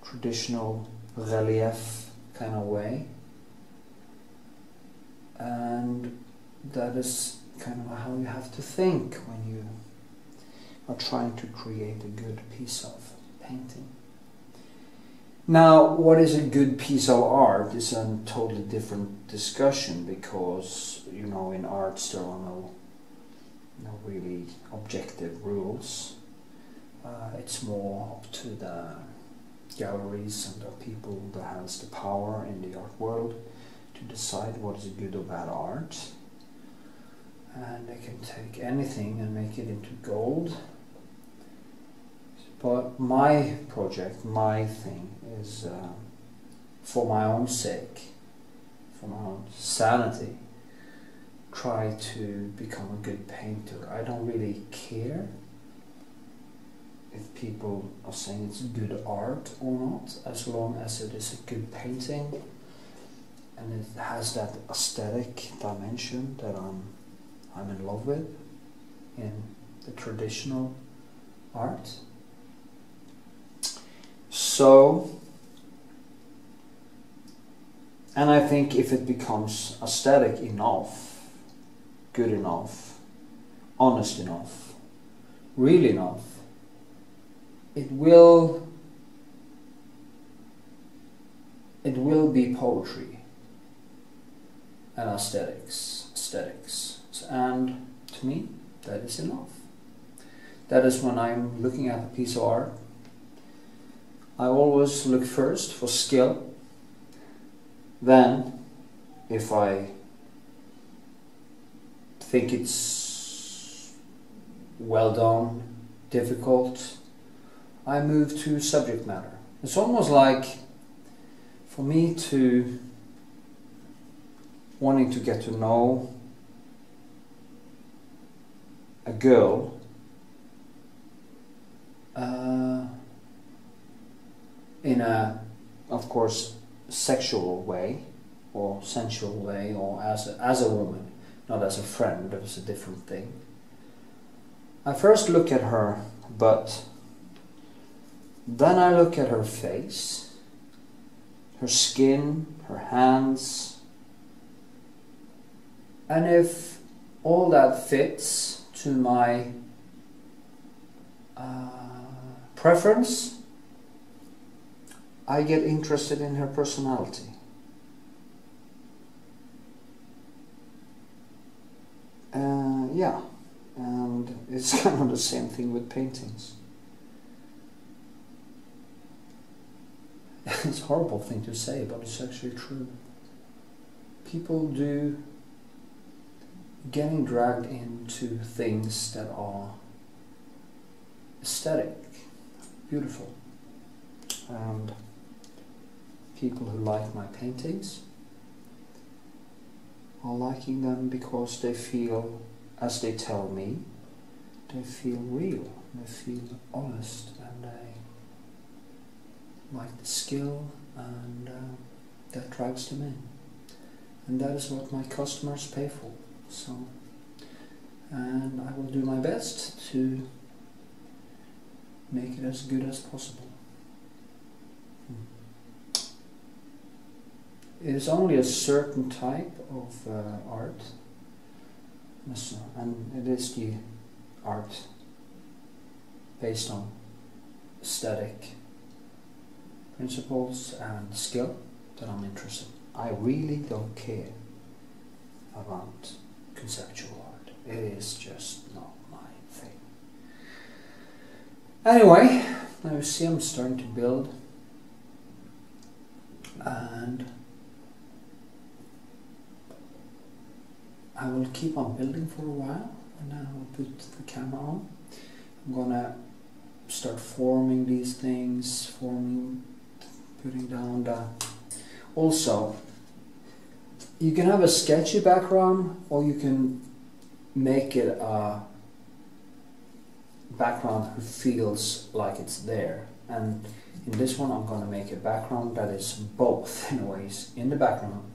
traditional relief kind of way. And that is kind of how you have to think when you are trying to create a good piece of painting. Now, what is a good piece of art is a totally different discussion because, you know, in arts there are no, no really objective rules. Uh, it's more up to the galleries and the people that has the power in the art world to decide what is good or bad art. And they can take anything and make it into gold but my project, my thing, is uh, for my own sake, for my own sanity, try to become a good painter. I don't really care if people are saying it's good art or not, as long as it is a good painting and it has that aesthetic dimension that I'm I'm in love with in the traditional art. So, and I think if it becomes aesthetic enough, good enough, honest enough, real enough, it will it will be poetry and aesthetics aesthetics and to me that is enough that is when i'm looking at a piece of art I always look first for skill. Then, if I think it's well done, difficult, I move to subject matter. It's almost like for me to wanting to get to know a girl. Uh, in a, of course, sexual way or sensual way or as a, as a woman, not as a friend, that was a different thing. I first look at her butt, then I look at her face, her skin, her hands, and if all that fits to my uh, preference, I get interested in her personality. Uh, yeah, and it's kind of the same thing with paintings. it's a horrible thing to say, but it's actually true. People do getting dragged into things that are aesthetic, beautiful, and people who like my paintings are liking them because they feel, as they tell me, they feel real, they feel honest, like the skill, and uh, that drives them in. And that is what my customers pay for. So, and I will do my best to make it as good as possible. it is only a certain type of uh, art and it is the art based on aesthetic principles and skill that I'm interested in. I really don't care about conceptual art. It is just not my thing. Anyway, now you see I'm starting to build and I will keep on building for a while and then I'll put the camera on. I'm gonna start forming these things, forming, putting down the. Also, you can have a sketchy background or you can make it a background who feels like it's there. And in this one, I'm going to make a background that is both in ways in the background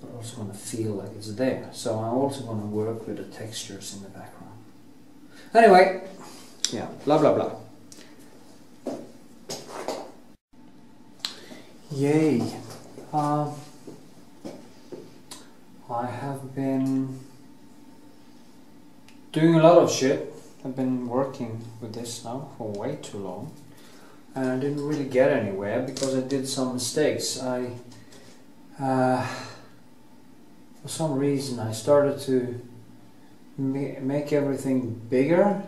but also going to feel like it's there. So I'm also going to work with the textures in the background. Anyway, yeah, blah blah blah. Yay. Uh, I have been doing a lot of shit. I've been working with this now for way too long. And I didn't really get anywhere because I did some mistakes. I uh, for some reason I started to make everything bigger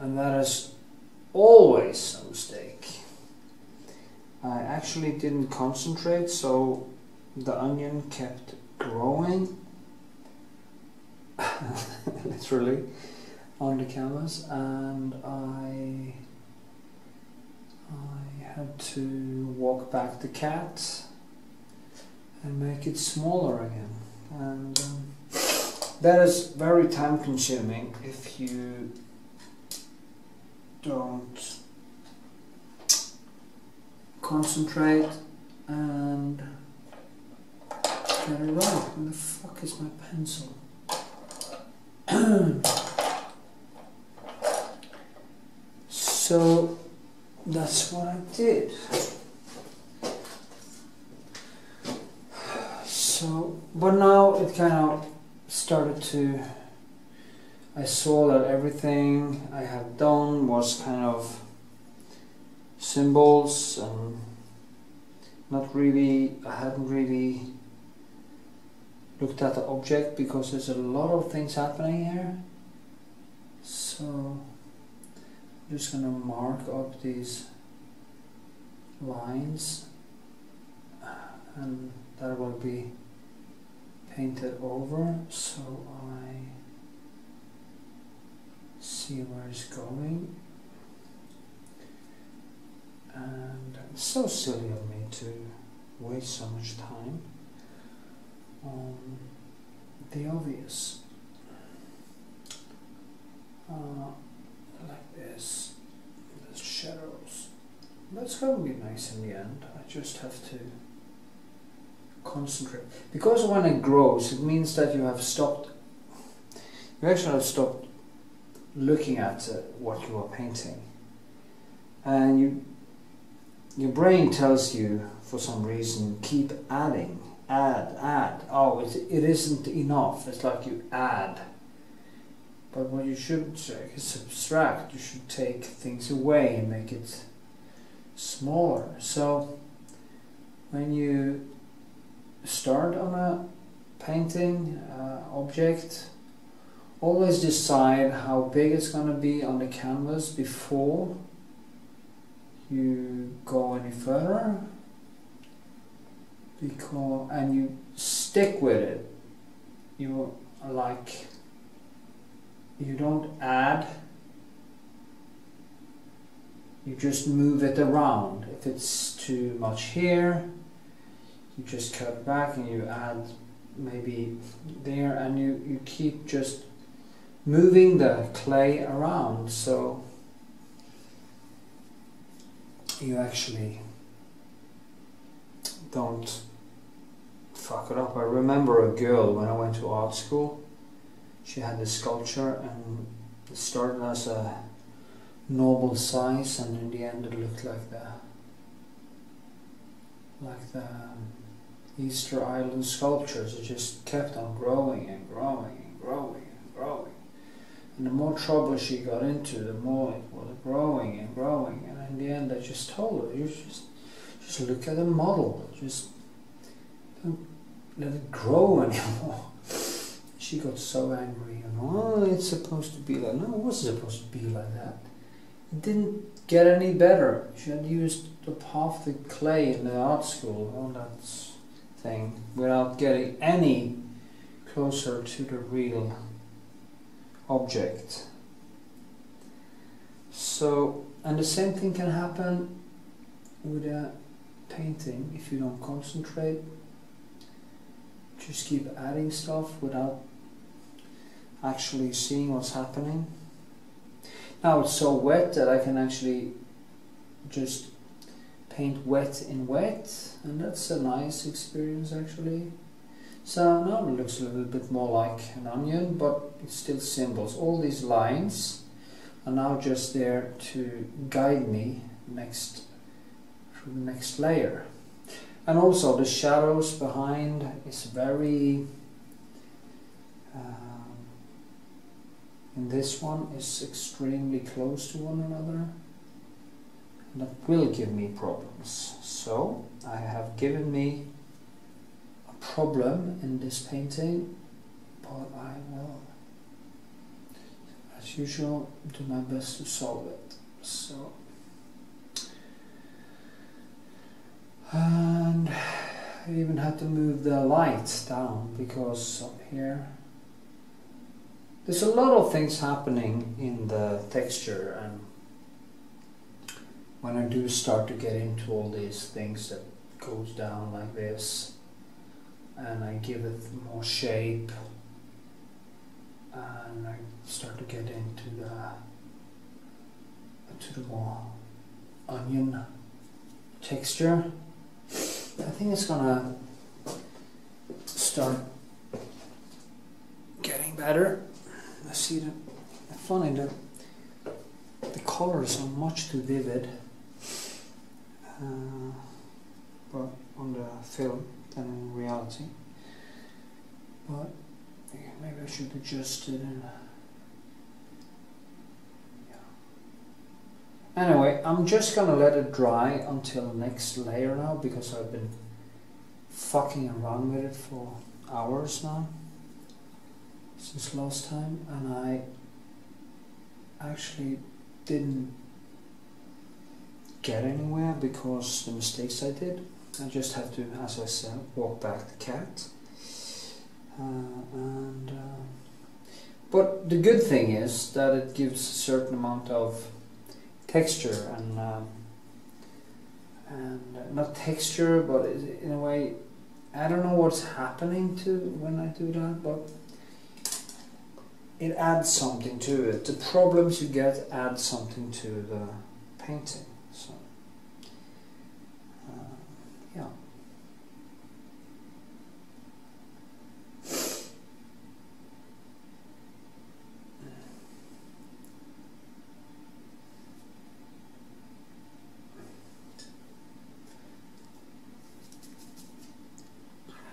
and that is always a mistake. I actually didn't concentrate so the onion kept growing literally on the canvas and I I had to walk back the cat and make it smaller again. And um, that is very time consuming if you don't concentrate and get it right. Where the fuck is my pencil? so that's what I did. So, but now it kind of started to. I saw that everything I had done was kind of symbols and not really, I haven't really looked at the object because there's a lot of things happening here. So I'm just gonna mark up these lines and that will be paint it over so I see where it's going and so silly of me to waste so much time on the obvious uh, like this the shadows that's going to be nice in the end I just have to concentrate. Because when it grows, it means that you have stopped, you actually have stopped looking at uh, what you are painting. And you, your brain tells you, for some reason, keep adding, add, add. Oh, it, it isn't enough. It's like you add. But what you should say is subtract. You should take things away and make it smaller. So when you start on a painting uh, object always decide how big it's going to be on the canvas before you go any further because and you stick with it. You like you don't add you just move it around. If it's too much here you just cut back and you add maybe there and you, you keep just moving the clay around. So you actually don't fuck it up. I remember a girl when I went to art school, she had this sculpture and it started as a normal size and in the end it looked like the like the Easter Island sculptures. It just kept on growing and growing and growing and growing. And the more trouble she got into, the more it was growing and growing. And in the end, I just told her, you just, just look at the model. Just don't let it grow anymore. She got so angry. And oh, it's supposed to be like. No, it wasn't supposed to be like that. It didn't get any better. She had used up half the clay in the art school, all that thing, without getting any closer to the real object. So, and the same thing can happen with a painting if you don't concentrate. Just keep adding stuff without actually seeing what's happening. Now it's so wet that I can actually just paint wet in wet, and that's a nice experience actually. So now it looks a little bit more like an onion, but it's still symbols. All these lines are now just there to guide me next through the next layer. And also the shadows behind is very um, in this one is extremely close to one another that will give me problems. So I have given me a problem in this painting, but I will, usual, do my best to solve it. So, and I even had to move the lights down because up here there's a lot of things happening in the texture and when I do start to get into all these things that goes down like this and I give it more shape and I start to get into the to the more onion texture. I think it's gonna start getting better. I see the funny the the colors are much too vivid uh, but on the film than in reality. But maybe I should adjust it and uh, yeah. Anyway, I'm just gonna let it dry until next layer now because I've been fucking around with it for hours now since last time and I actually didn't get anywhere because the mistakes I did I just have to, as I said, walk back the cat. Uh, and uh, but the good thing is that it gives a certain amount of texture and um, and uh, not texture, but in a way, I don't know what's happening to when I do that, but it adds something to it. The problems you get add something to the painting. So. Yeah.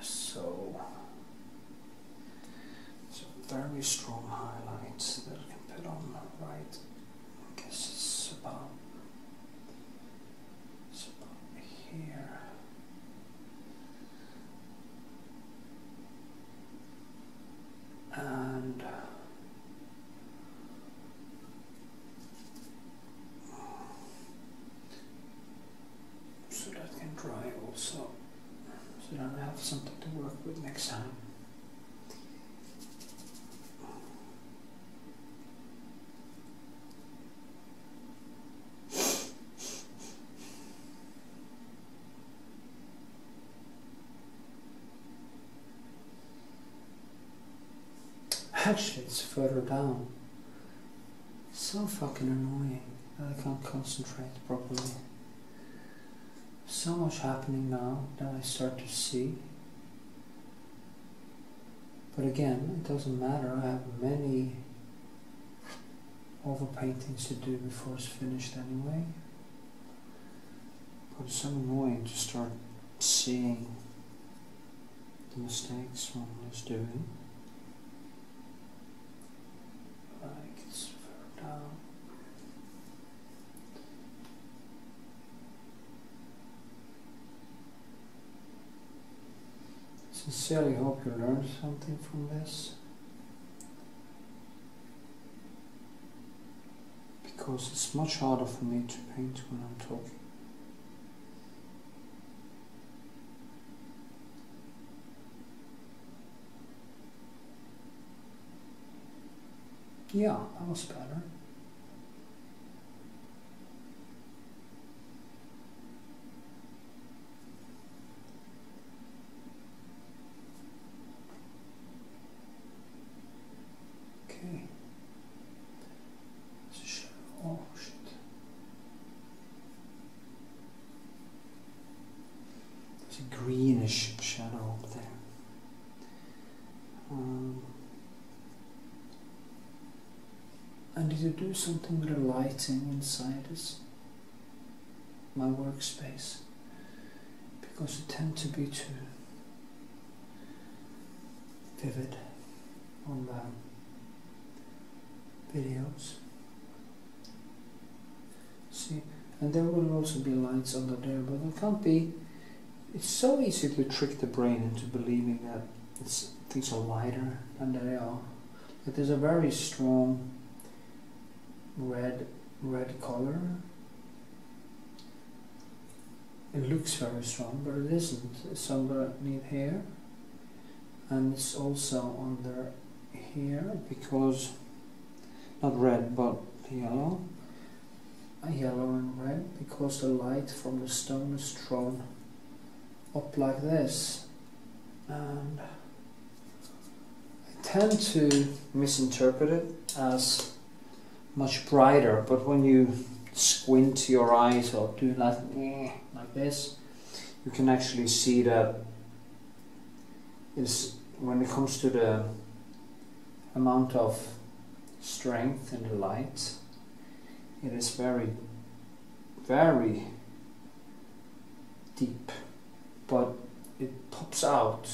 So, it's a very strong highlight that I can put on right. I guess it's about, it's about here. and so that can dry also so that I have something to work with next time. Actually, it's further down. So fucking annoying that I can't concentrate properly. So much happening now that I start to see. But again, it doesn't matter. I have many overpaintings to do before it's finished anyway. But it's so annoying to start seeing the mistakes one is doing. Like it's further down. Sincerely hope you learned something from this. Because it's much harder for me to paint when I'm talking. Yeah, that was better. Okay. It's a shadow. Oh shit. There's a greenish shadow up there. Um, I need to something with the lighting inside this my workspace because it tends to be too vivid on the videos. See, and there will also be lights under there, but it can't be. It's so easy to trick the brain into believing that things are lighter than they are. That there's a very strong red red color. It looks very strong, but it isn't. It's underneath here, and it's also under here because not red but yellow. Yellow and red because the light from the stone is thrown up like this, and I tend to misinterpret it as much brighter, but when you squint your eyes or do like, like this, you can actually see that is when it comes to the amount of strength in the light, it is very, very deep, but it pops out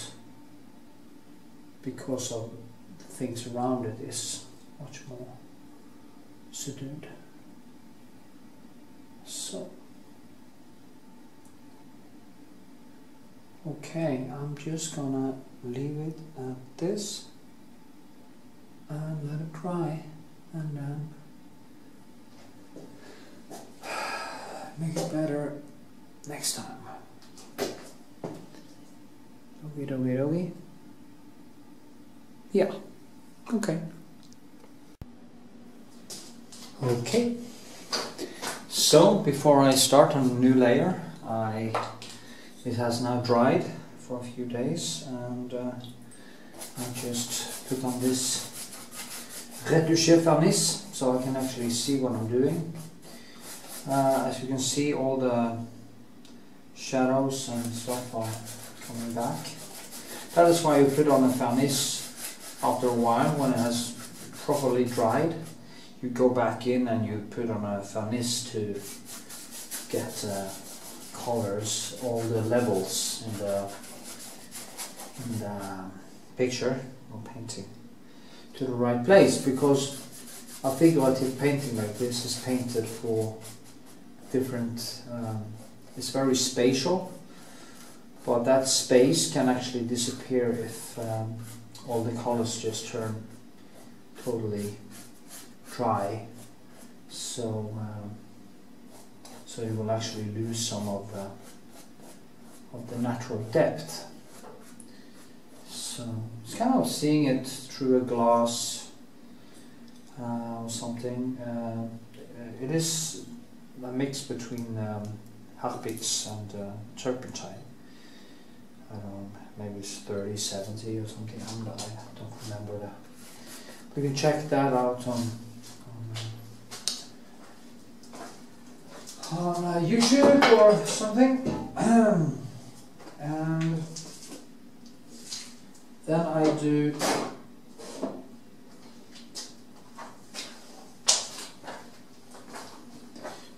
because of the things around it is much more So, okay, I'm just gonna leave it at this and let it dry and then make it better next time. Okie dokie dokie. Yeah, okay. Okay, so before I start on a new layer, I it has now dried for a few days and uh, I just put on this retouché vernis so I can actually see what I'm doing. Uh, as you can see all the shadows and stuff are coming back. That is why you put on a vernis after a while when it has properly dried you go back in and you put on a vernis to get uh, colors, all the levels in the in the picture or painting to the right place because a figurative painting like this is painted for different um, it's very spatial but that space can actually disappear if um, all the colors just turn totally dry so um, so you will actually lose some of the of the natural depth. So it's kind of seeing it through a glass uh, or something. Uh, it is a mix between um, Harpiks and uh, turpentine. I don't know maybe it's 30 70 or something. I don't remember that. You can check that out on on uh, YouTube or something. and then I do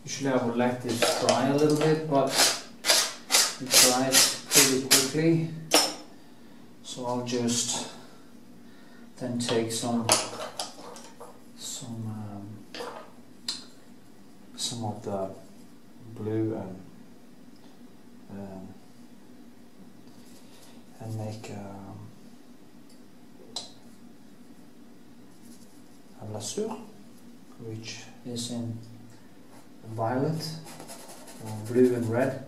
usually I would let this dry a little bit but it dries pretty quickly So I'll just then take some some um, some of the blue and um, and make um, a lasur which is in violet or blue and red.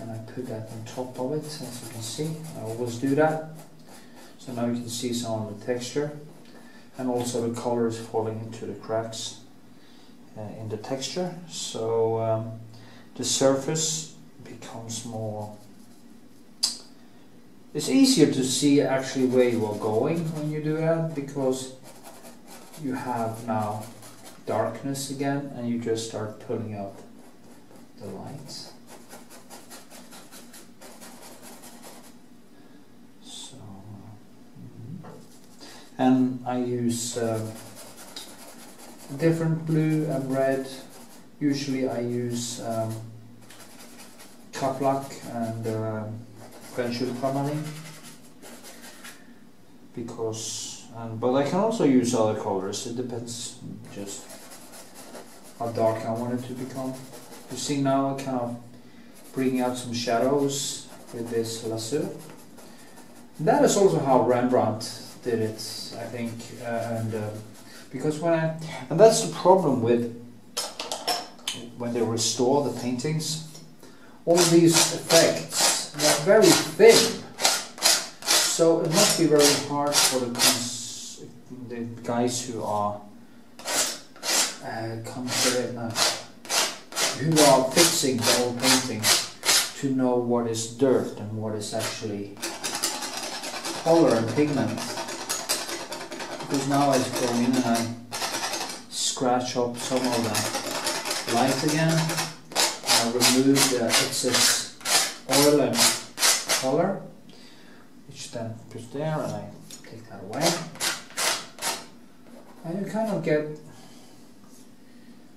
And I put that on top of it as you can see. I always do that. So now you can see some of the texture. And also the color is falling into the cracks uh, in the texture. So um, the surface becomes more. It's easier to see actually where you are going when you do that because you have now darkness again and you just start pulling out the lights. So mm. and I use um, different blue and red. Usually I use um, Kraplakk and uh, ultramarine because um, but I can also use other colors it depends just how dark I want it to become. You see now I kind of bringing out some shadows with this lasur. That is also how Rembrandt did it I think uh, and uh, because when I and that's the problem with when they restore the paintings all these effects they're very thin. So it must be very hard for the, the guys who are uh, now, who are fixing the old paintings to know what is dirt and what is actually color and pigment. Because now I go in and I scratch up some of the light again I remove the excess oil and color which then puts there and I take that away. And you kind of get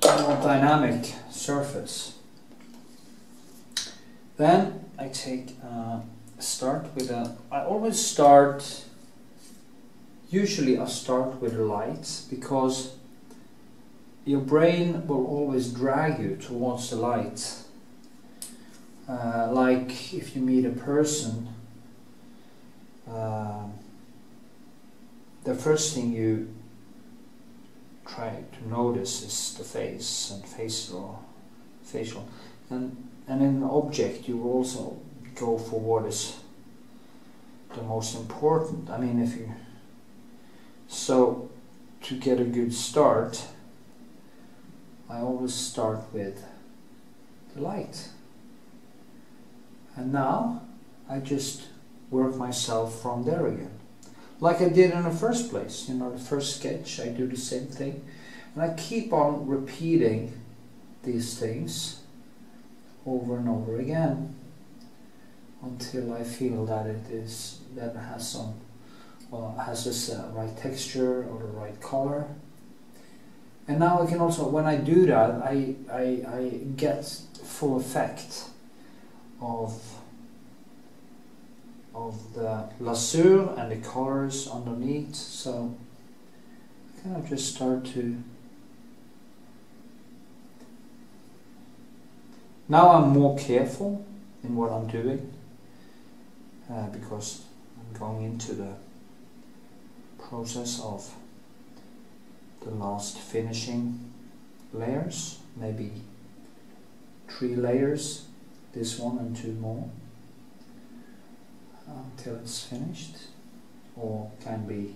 a more dynamic surface. Then I take uh, start with a I always start usually I start with light because your brain will always drag you towards the light. Uh, like if you meet a person, uh, the first thing you try to notice is the face and facial, facial, and and in an object you also go for what is the most important. I mean, if you so to get a good start, I always start with the light. And now I just work myself from there again. Like I did in the first place, you know, the first sketch, I do the same thing. And I keep on repeating these things over and over again until I feel that it is that it has some well, has this uh, right texture or the right color. And now I can also, when I do that, I, I, I get full effect of of the lasur and the colors underneath. So I kind of just start to. Now I'm more careful in what I'm doing uh, because I'm going into the process of the last finishing layers, maybe three layers, this one and two more until it's finished or can be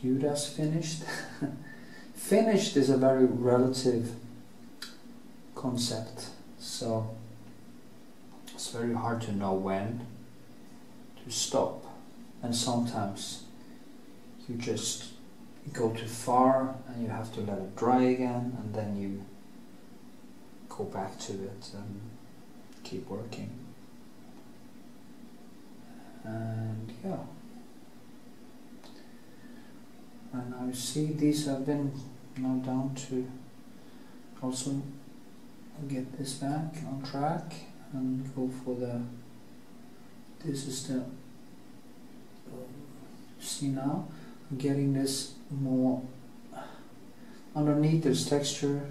viewed as finished. finished is a very relative concept so it's very hard to know when to stop and sometimes you just go too far and you have to let it dry again and then you go back to it and keep working. And yeah. And now you see these have been now down to also get this back on track and go for the this is the um, see now getting this more underneath there's texture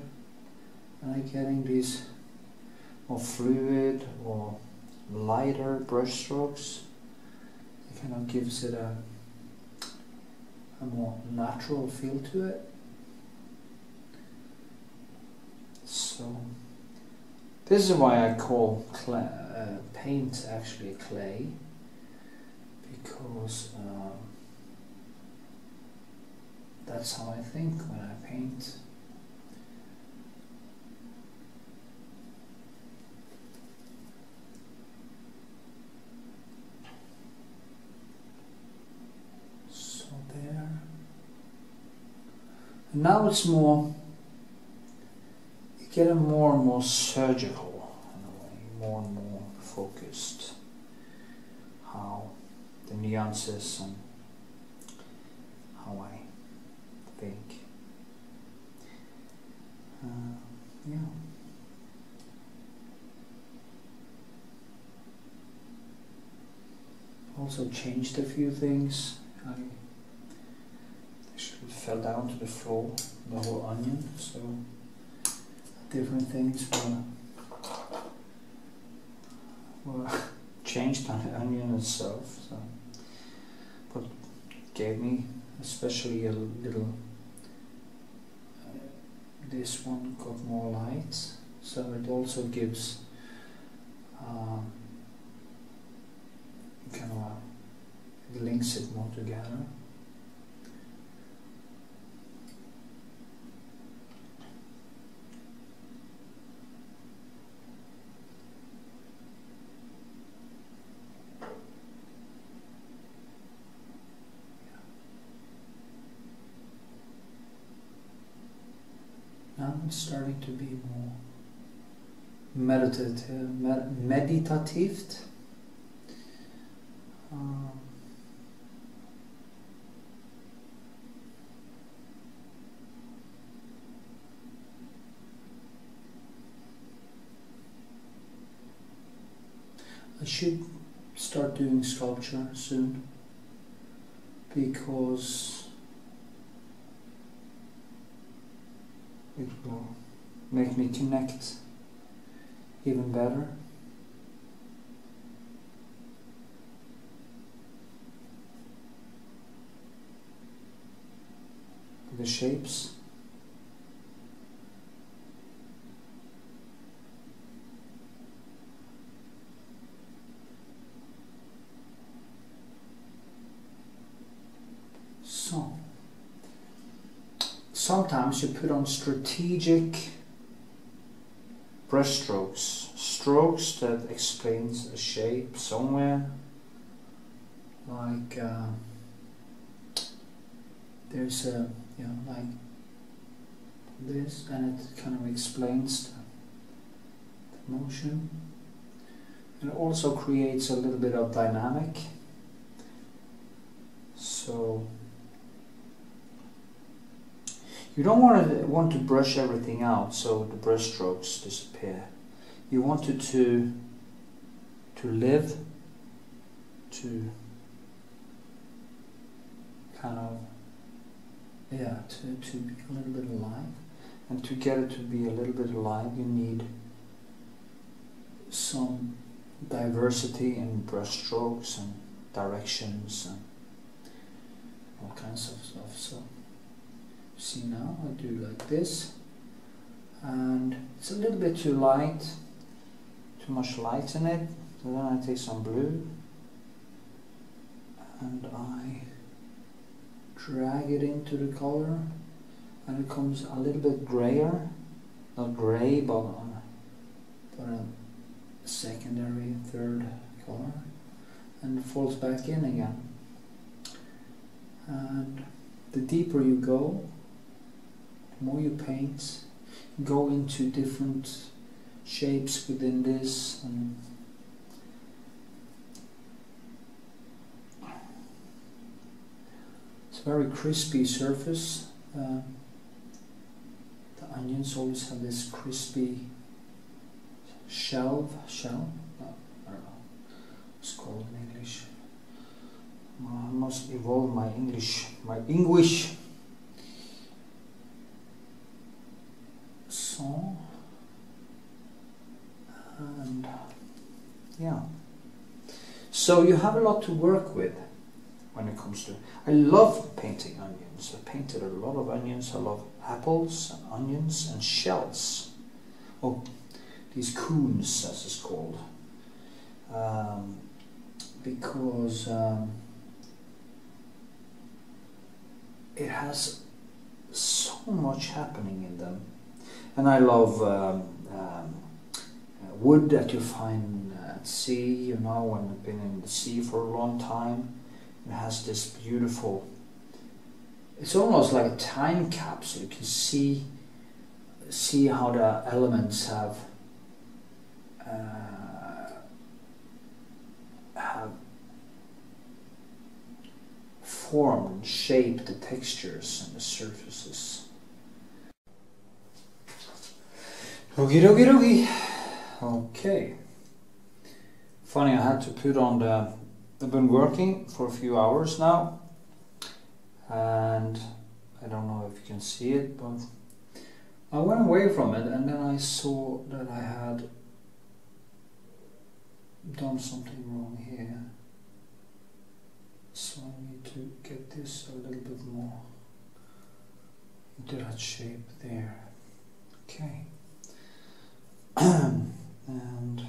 and I'm getting these more fluid or lighter brush strokes it kind of gives it a a more natural feel to it. So this is why I call uh, paint actually clay because um, that's how I think when I paint. So there. And now it's more, you get more and more surgical in a way, more and more focused. How the nuances and how I think. Uh, yeah. Also changed a few things. I actually fell down to the floor, the whole onion, so different things were, were changed on the onion itself. So, but gave me especially a little. This one got more light, so it also gives um, kind of links it more together. It's starting to be more meditative, med- meditative. Um, I should start doing sculpture soon because it will make me connect even better. The shapes. So, sometimes you put on strategic brush strokes, strokes that explains a shape somewhere, like uh, there's a you know like this, and it kind of explains the, the motion. It also creates a little bit of dynamic. So you don't want to want to brush everything out so the brush strokes disappear. You want it to to live, to kind of yeah, to, to be a little bit alive. And to get it to be a little bit alive you need some diversity in brush strokes and directions and all kinds of stuff. So see now I do like this. And it's a little bit too light too much light in it. So then I take some blue and I drag it into the color and it comes a little bit grayer. Not gray but, uh, but a secondary third color and falls back in again. And the deeper you go more you paint go into different shapes within this and it's a very crispy surface uh, the onions always have this crispy shell shell no, I don't know what's called in English I must evolve my English, my English. So, and yeah. So you have a lot to work with when it comes to. I love painting onions. I painted a lot of onions. I love apples and onions and shells. Oh, these coons, as it's called. Um, because um, it has so much happening in them. And I love um, um, wood that you find at sea, you know, when you've been in the sea for a long time. It has this beautiful, it's almost like a time capsule. You can see see how the elements have uh, have formed and shaped the textures and the surfaces. Okie dokie dokie. Okay. Funny, I had to put on the. I've been working for a few hours now, and I don't know if you can see it, but I went away from it, and then I saw that I had done something wrong here. So I need to get this a little bit more into that shape there. Okay. and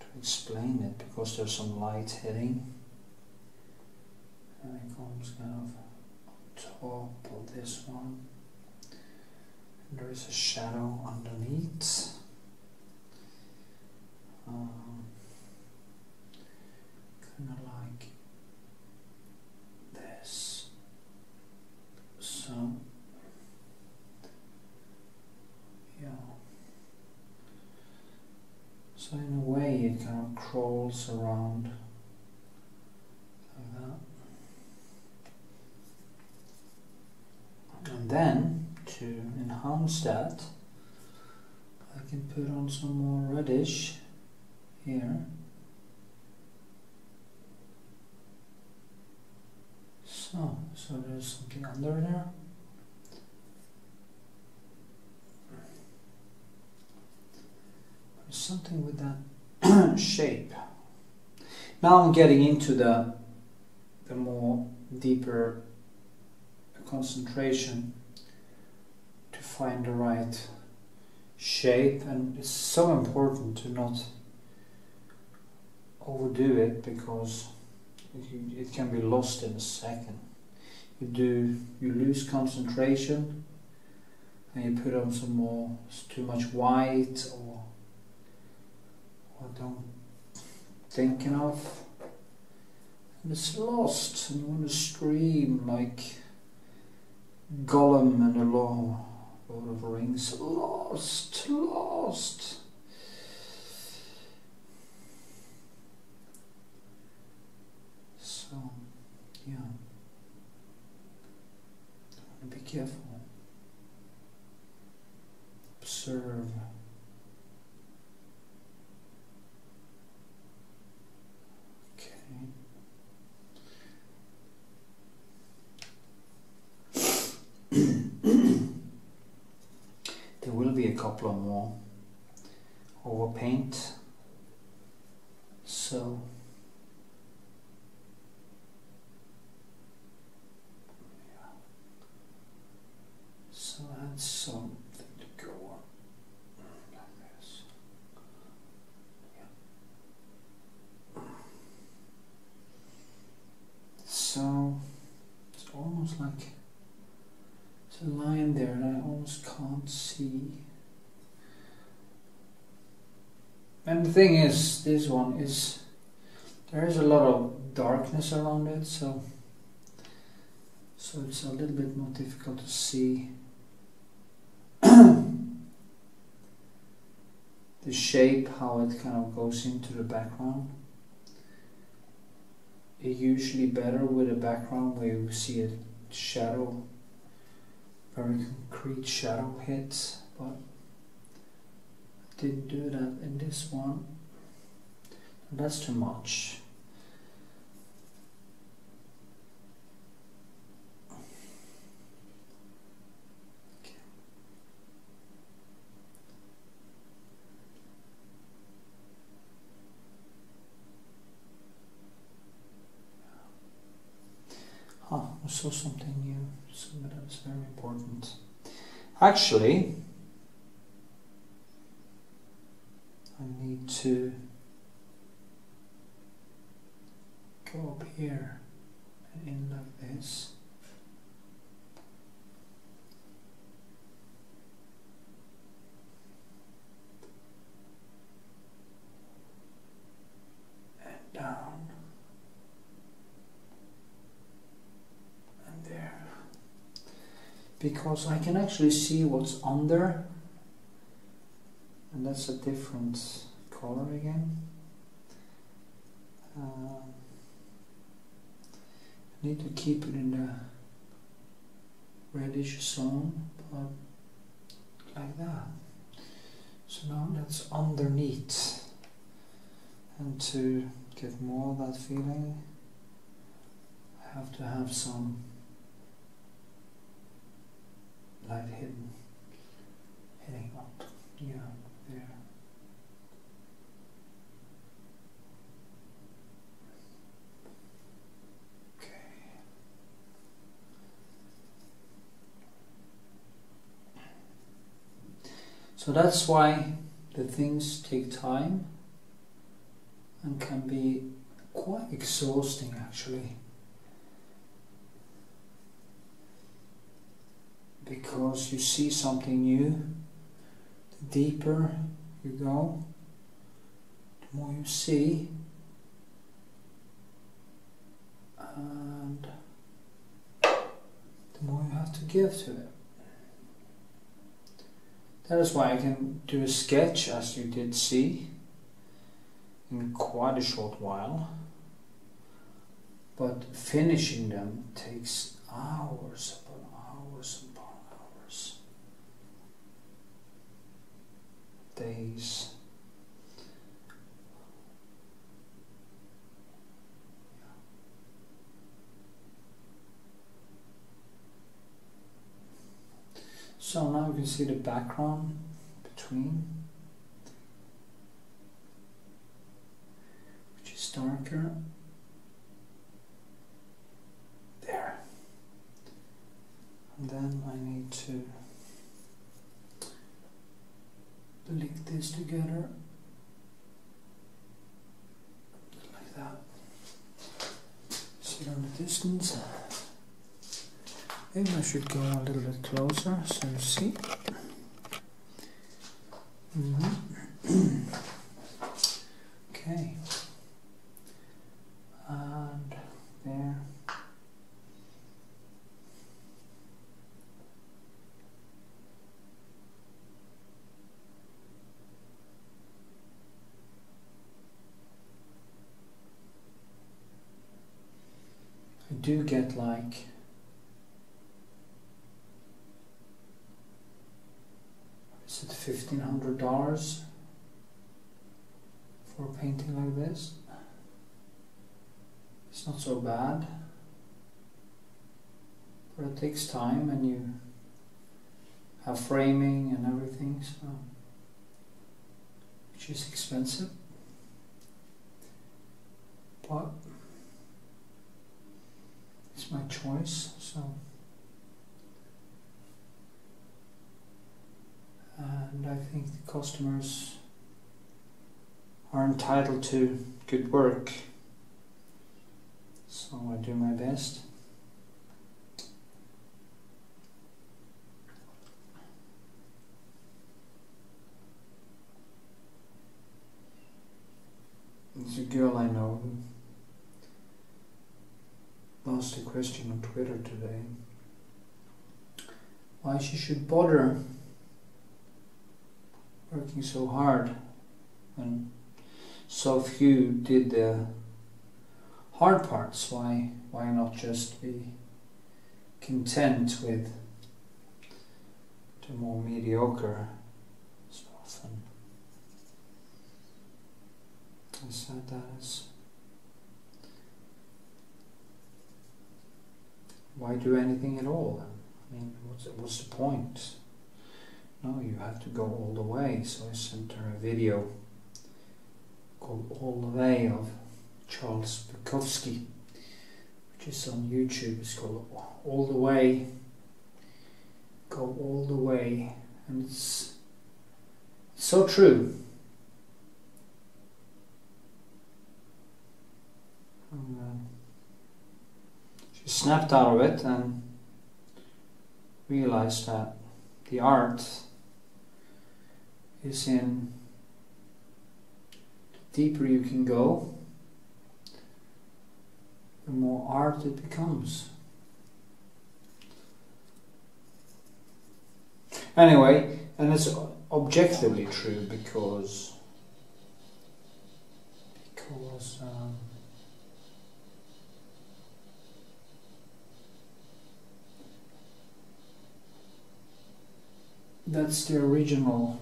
to explain it, because there's some light hitting, and it comes kind of on top of this one. And there is a shadow underneath. Um, kind of like this. So, yeah. So in a way, it kind of crawls around like that. And then, to enhance that, I can put on some more reddish here. So, so there's something under there. Something with that shape. Now I'm getting into the the more deeper concentration to find the right shape and it's so important to not overdo it because it can be lost in a second. You do you lose concentration and you put on some more too much white or or don't think enough and it's lost and you want to scream like Gollum and the Lord of Rings lost lost So, yeah. Be careful. Observe. Okay. there will be a couple of more over paint. So So that's something to go on like this. Yeah. So it's almost like it's a line there and I almost can't see. And the thing is, this one is there is a lot of darkness around it, so so it's a little bit more difficult to see the shape, how it kind of goes into the background. It's usually better with a background where you see a shadow, very concrete shadow hits, but didn't do that in this one that's too much okay. Ah, I saw something new, so that was very important. Actually, I need to go up here and in like this. And down. And there. Because I can actually see what's under and that's a different color again. Um, I need to keep it in the reddish zone, but like that. So now that's underneath. And to get more of that feeling, I have to have some light hidden, hitting up. Yeah, there. So that's why the things take time and can be quite exhausting actually. Because you see something new, the deeper you go, the more you see, and the more you have to give to it. That is why I can do a sketch as you did see in quite a short while. But finishing them takes hours upon hours upon hours. Days So now you can see the background between, which is darker. There. And then I need to link this together like that. See it on the distance. Maybe I should go a little bit closer so you see. Mm -hmm. okay. And there. I do get like it fifteen hundred dollars for a painting like this? It's not so bad, but it takes time and you have framing and everything, so which is expensive. But it's my choice, so. And I think the customers are entitled to good work. So I do my best. There's a girl I know who asked a question on Twitter today why she should bother working so hard. And so few did the hard parts. Why why not just be content with the more mediocre stuff? And I said that is. Why do anything at all? I mean what's what's the point no, you have to go all the way. So I sent her a video called All the Way of Charles Bukowski, which is on YouTube. It's called All the Way. Go all the way, and it's so true. And, uh, she snapped out of it and realized that the art is in the deeper you can go, the more art it becomes. Anyway, and it's objectively true because because um, that's the original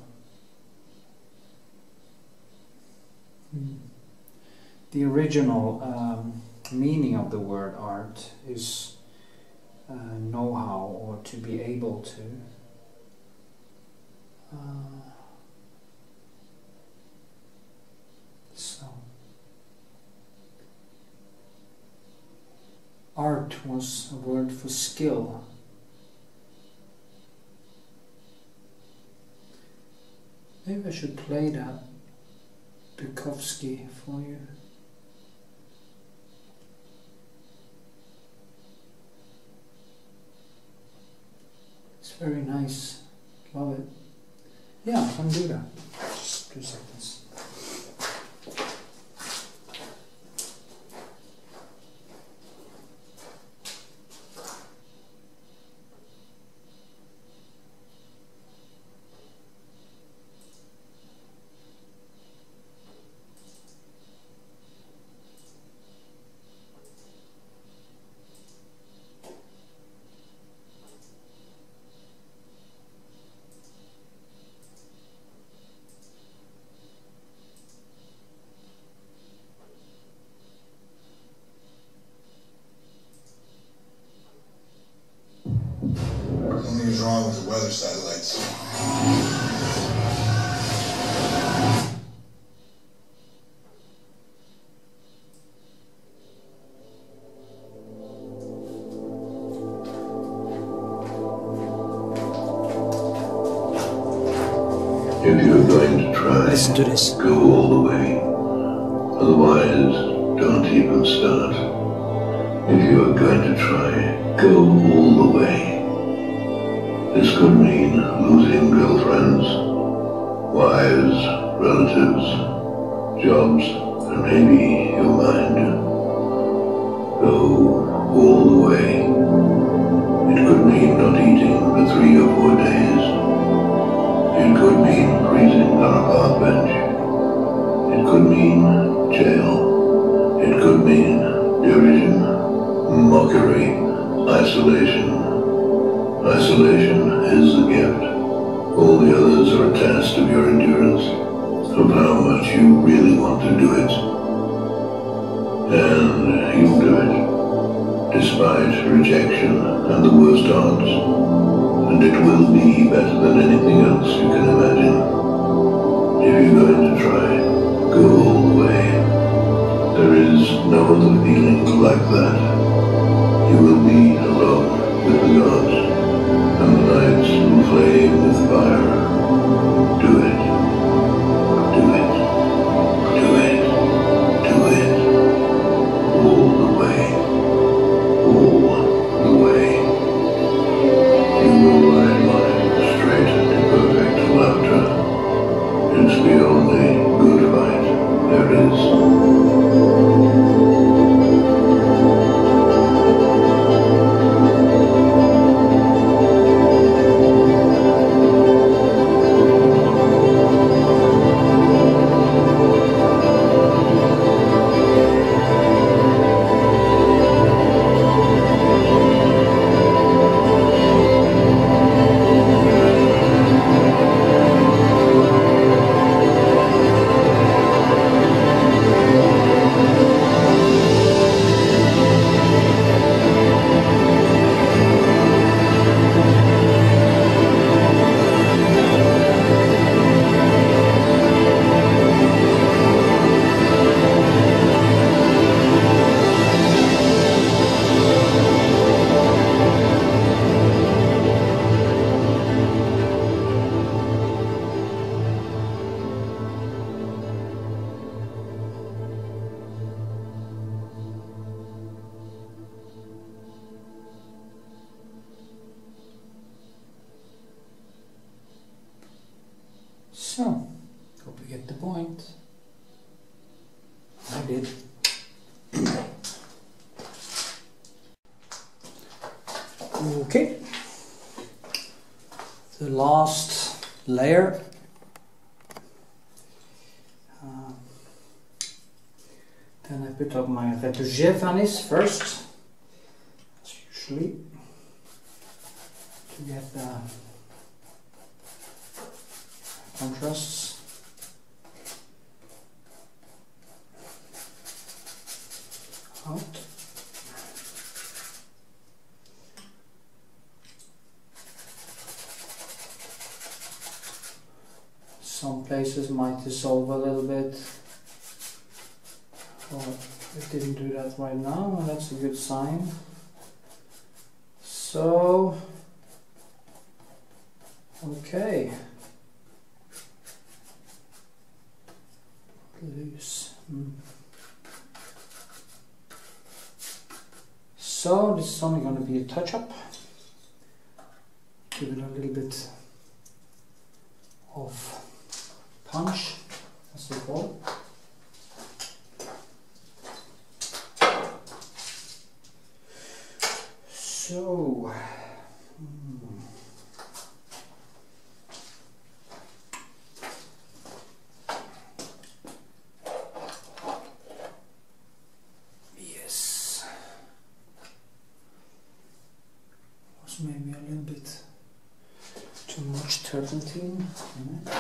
the original um, meaning of the word art is uh, know-how or to be able to. Uh, so. Art was a word for skill. Maybe I should play that Bukowski for you. It's very nice. Love it. Yeah, I can do that. Just two seconds. Listen to this. go all the way. Otherwise, don't even start. If you are going to try, go all the way. This could mean losing girlfriends, wives, relatives, jobs, and maybe your mind. Go all the way. It could mean not eating for three or four days. It could mean prison on a park bench. It could mean jail. It could mean derision, mockery, isolation. Isolation is the gift. All the others are a test of your endurance, of how much you really want to do it. And you'll do it, despite rejection and the worst odds and it will be better than anything else you can imagine. If you're going to try, go all the way. There is no other feeling like that. You will be alone with the gods, and the nights will flame with fire. Do it. Do it. Jevani So, this is only going to be a touch up. Give it a little bit of punch, as they call. So, hmm. yes, was maybe a little bit too much turpentine. in it.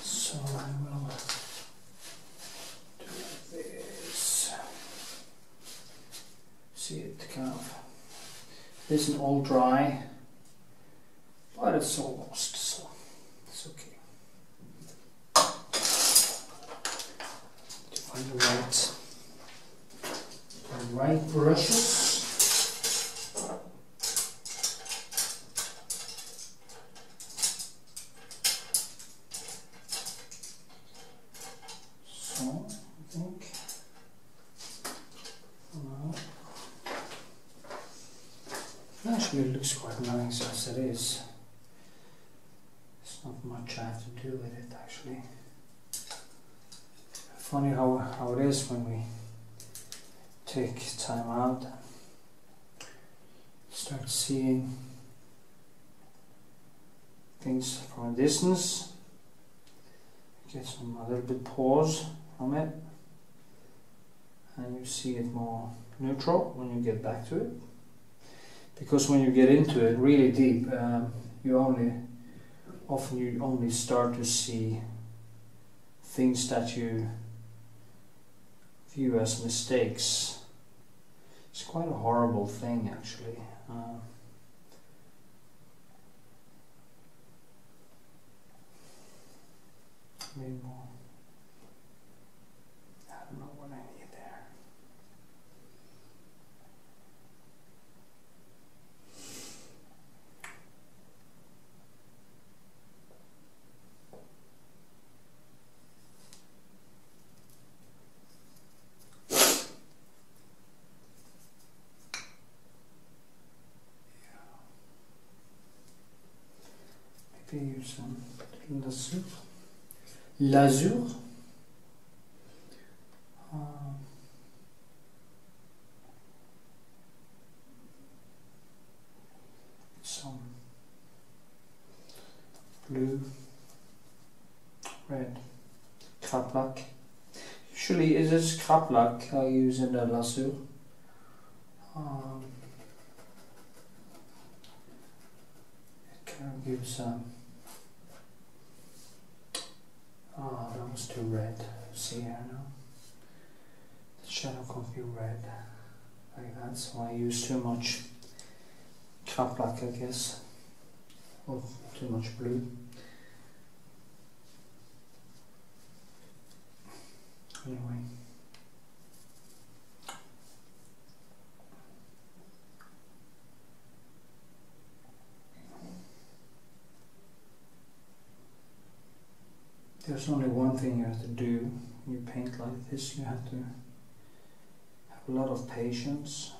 So I will do this. See it kind of isn't all dry, but it's almost so it's okay. To find the right the right brushes. So I think well, actually it looks quite nice as it is. There's not much I have to do with it actually. Funny how, how it is when we take time out and start seeing things from a distance. Get some a little bit pause from it. And you see it more neutral when you get back to it. Because when you get into it really deep um, you only often you only start to see things that you view as mistakes. It's quite a horrible thing actually. Uh, maybe more I don't know what I need there. Maybe use some lasur. Lasur. Some blue, red, kraplakk. Usually, is this kraplakk I use in the lasur? Um, it kind of gives um, Ah, that was too red. See here now? The shadow can't be red I use too much black, I guess, or too much blue. Anyway. There's only one thing you have to do when you paint like this. You have to have a lot of patience.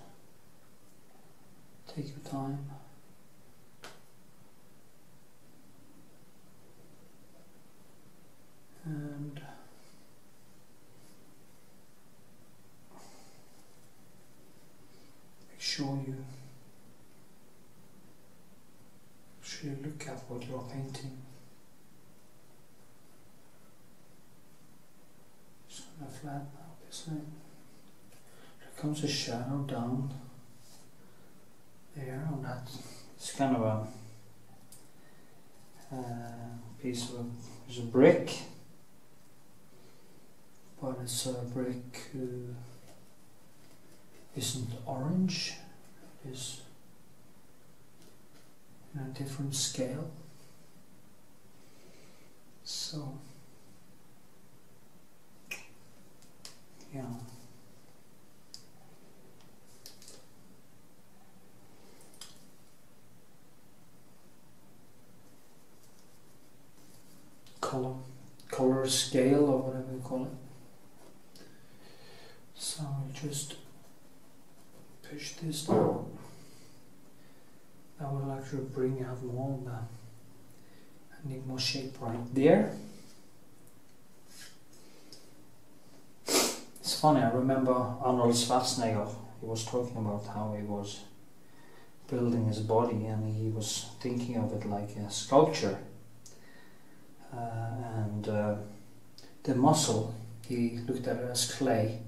Take your time. And make sure you actually look at what you're painting. Just gonna flatten out this thing. There comes a shadow down there on that. It's kind of a uh, piece of there's a brick, but it's a brick uh, isn't orange. It's in a different scale. So yeah. Color color scale or whatever you call it. So you just push this down. That will actually bring out more of the I need more shape right there. It's funny, I remember Arnold Schwarzenegger, he was talking about how he was building his body and he was thinking of it like a sculpture and uh, the muscle he looked at it as clay.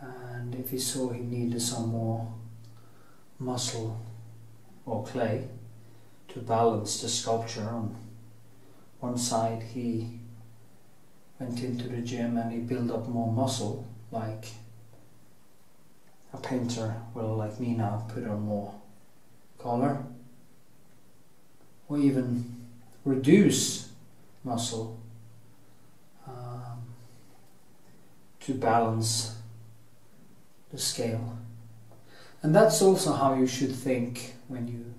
And if he saw he needed some more muscle or clay to balance the sculpture on one side he went into the gym and he built up more muscle like a painter will like me now put on more color or even reduce muscle um, to balance the scale. And that's also how you should think when you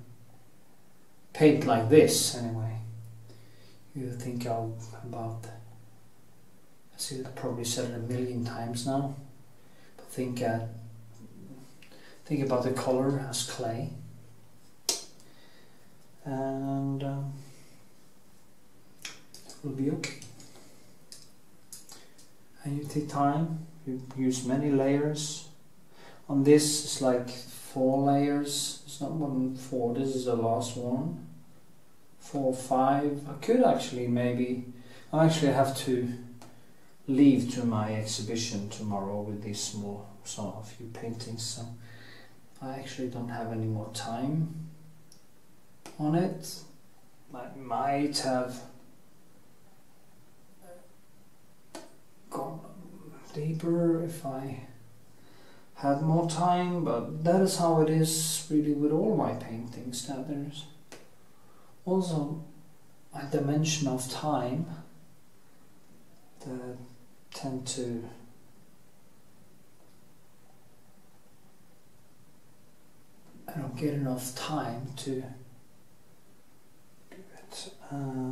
paint like this, anyway. You think about, see I probably said it a million times now, but think, at, think about the color as clay. And um, will be. And you take time, you use many layers. On this it's like four layers, it's not than four, this is the last one. Four, five, I could actually maybe, I actually have to leave to my exhibition tomorrow with these small, some a few paintings, so I actually don't have any more time on it. I might have gone deeper if I had more time, but that is how it is really with all my paintings, that there's also a dimension of time that tend to I don't get enough time to do it. Uh,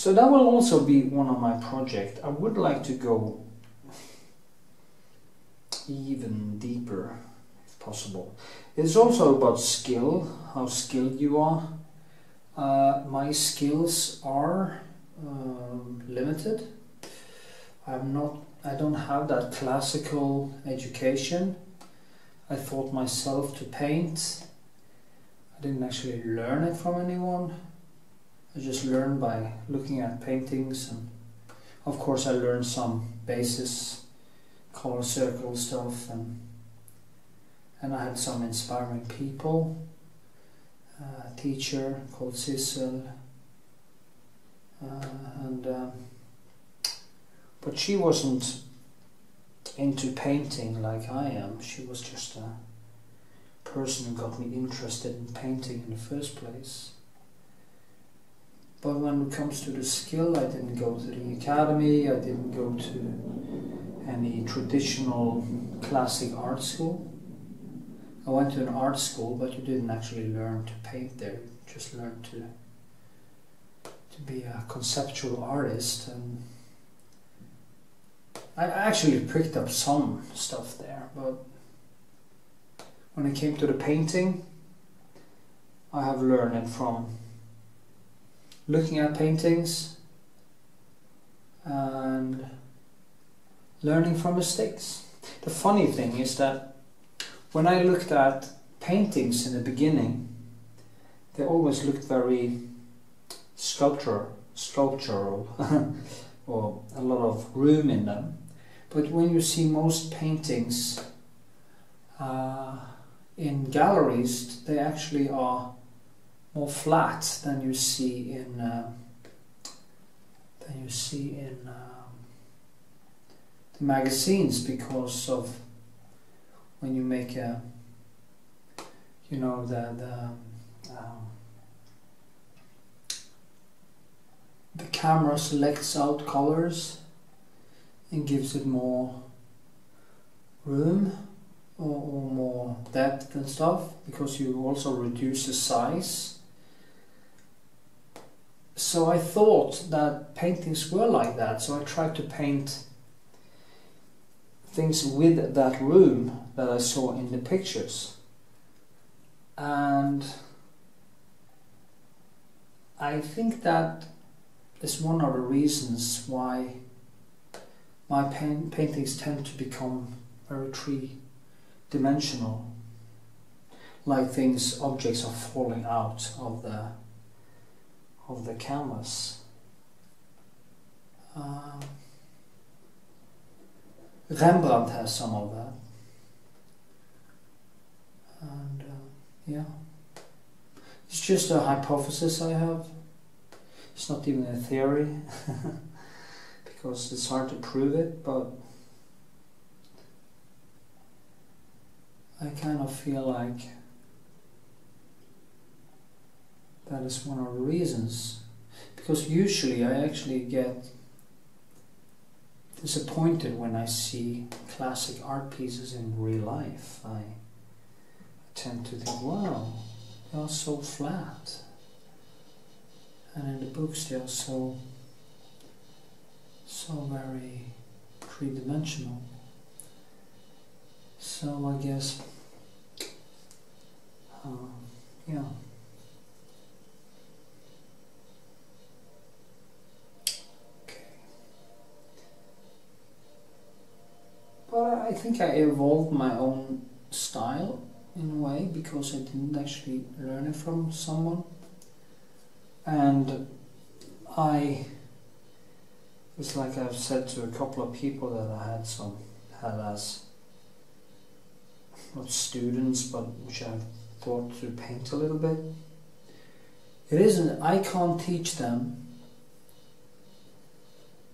so that will also be one of my projects. I would like to go even deeper if possible. It's also about skill, how skilled you are. Uh, my skills are um, limited. I'm not. I don't have that classical education. I taught myself to paint. I didn't actually learn it from anyone. I just learned by looking at paintings and of course I learned some basis color circle stuff and and I had some inspiring people. A teacher called Cecil uh, and um, but she wasn't into painting like I am. She was just a person who got me interested in painting in the first place but when it comes to the skill, I didn't go to the academy, I didn't go to any traditional classic art school. I went to an art school, but you didn't actually learn to paint there, you just learned to to be a conceptual artist and I actually picked up some stuff there, but when it came to the painting, I have learned it from looking at paintings and learning from mistakes. The funny thing is that when I looked at paintings in the beginning, they always looked very sculpture, sculptural, or a lot of room in them. But when you see most paintings uh, in galleries, they actually are more flat than you see in uh, than you see in um, the magazines because of when you make a you know the the um, the camera selects out colors and gives it more room or, or more depth and stuff because you also reduce the size so I thought that paintings were like that so I tried to paint things with that room that I saw in the pictures. And I think that is one of the reasons why my paint paintings tend to become very three dimensional like things objects are falling out of the of the canvas. Um, Rembrandt has some of that. And uh, yeah. It's just a hypothesis I have. It's not even a theory because it's hard to prove it, but I kind of feel like that is one of the reasons. Because usually I actually get disappointed when I see classic art pieces in real life. I tend to think, wow, they are so flat and in the books they are so so very three-dimensional so I guess um, yeah but I think I evolved my own style in a way because I didn't actually learn it from someone. And I it's like I've said to a couple of people that I had some had as not students but which I've thought to paint a little bit. It isn't I can't teach them.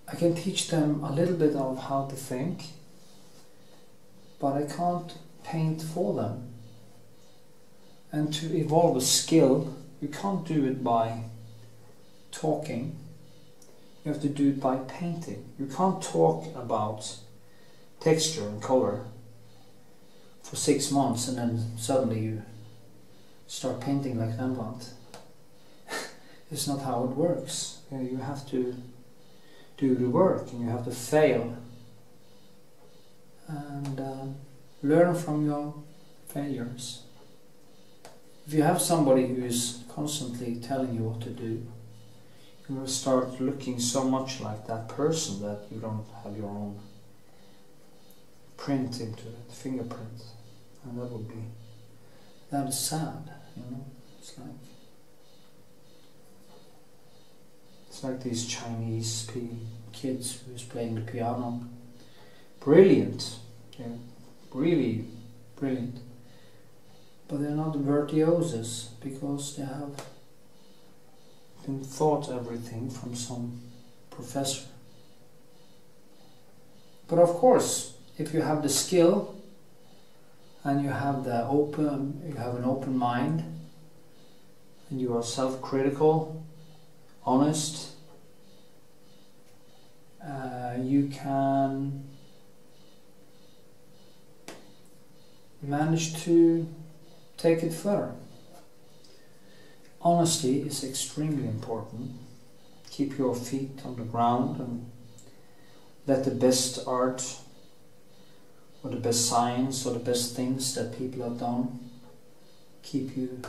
I can teach them a little bit of how to think but I can't paint for them and to evolve a skill you can't do it by talking, you have to do it by painting. You can't talk about texture and color for six months and then suddenly you start painting like Rembrandt. it's not how it works. You have to do the work and you have to fail and uh, learn from your failures. If you have somebody who is constantly telling you what to do, you will start looking so much like that person that you don't have your own print into it, fingerprint. And that would be, that is sad, you know, it's like, it's like these Chinese kids who's playing the piano. Brilliant, yeah, really brilliant. But they're not virtuosos because they have been thought everything from some professor. But of course, if you have the skill and you have the open, you have an open mind, and you are self-critical, honest, uh, you can manage to take it further. Honesty is extremely important. Keep your feet on the ground and let the best art or the best science or the best things that people have done keep you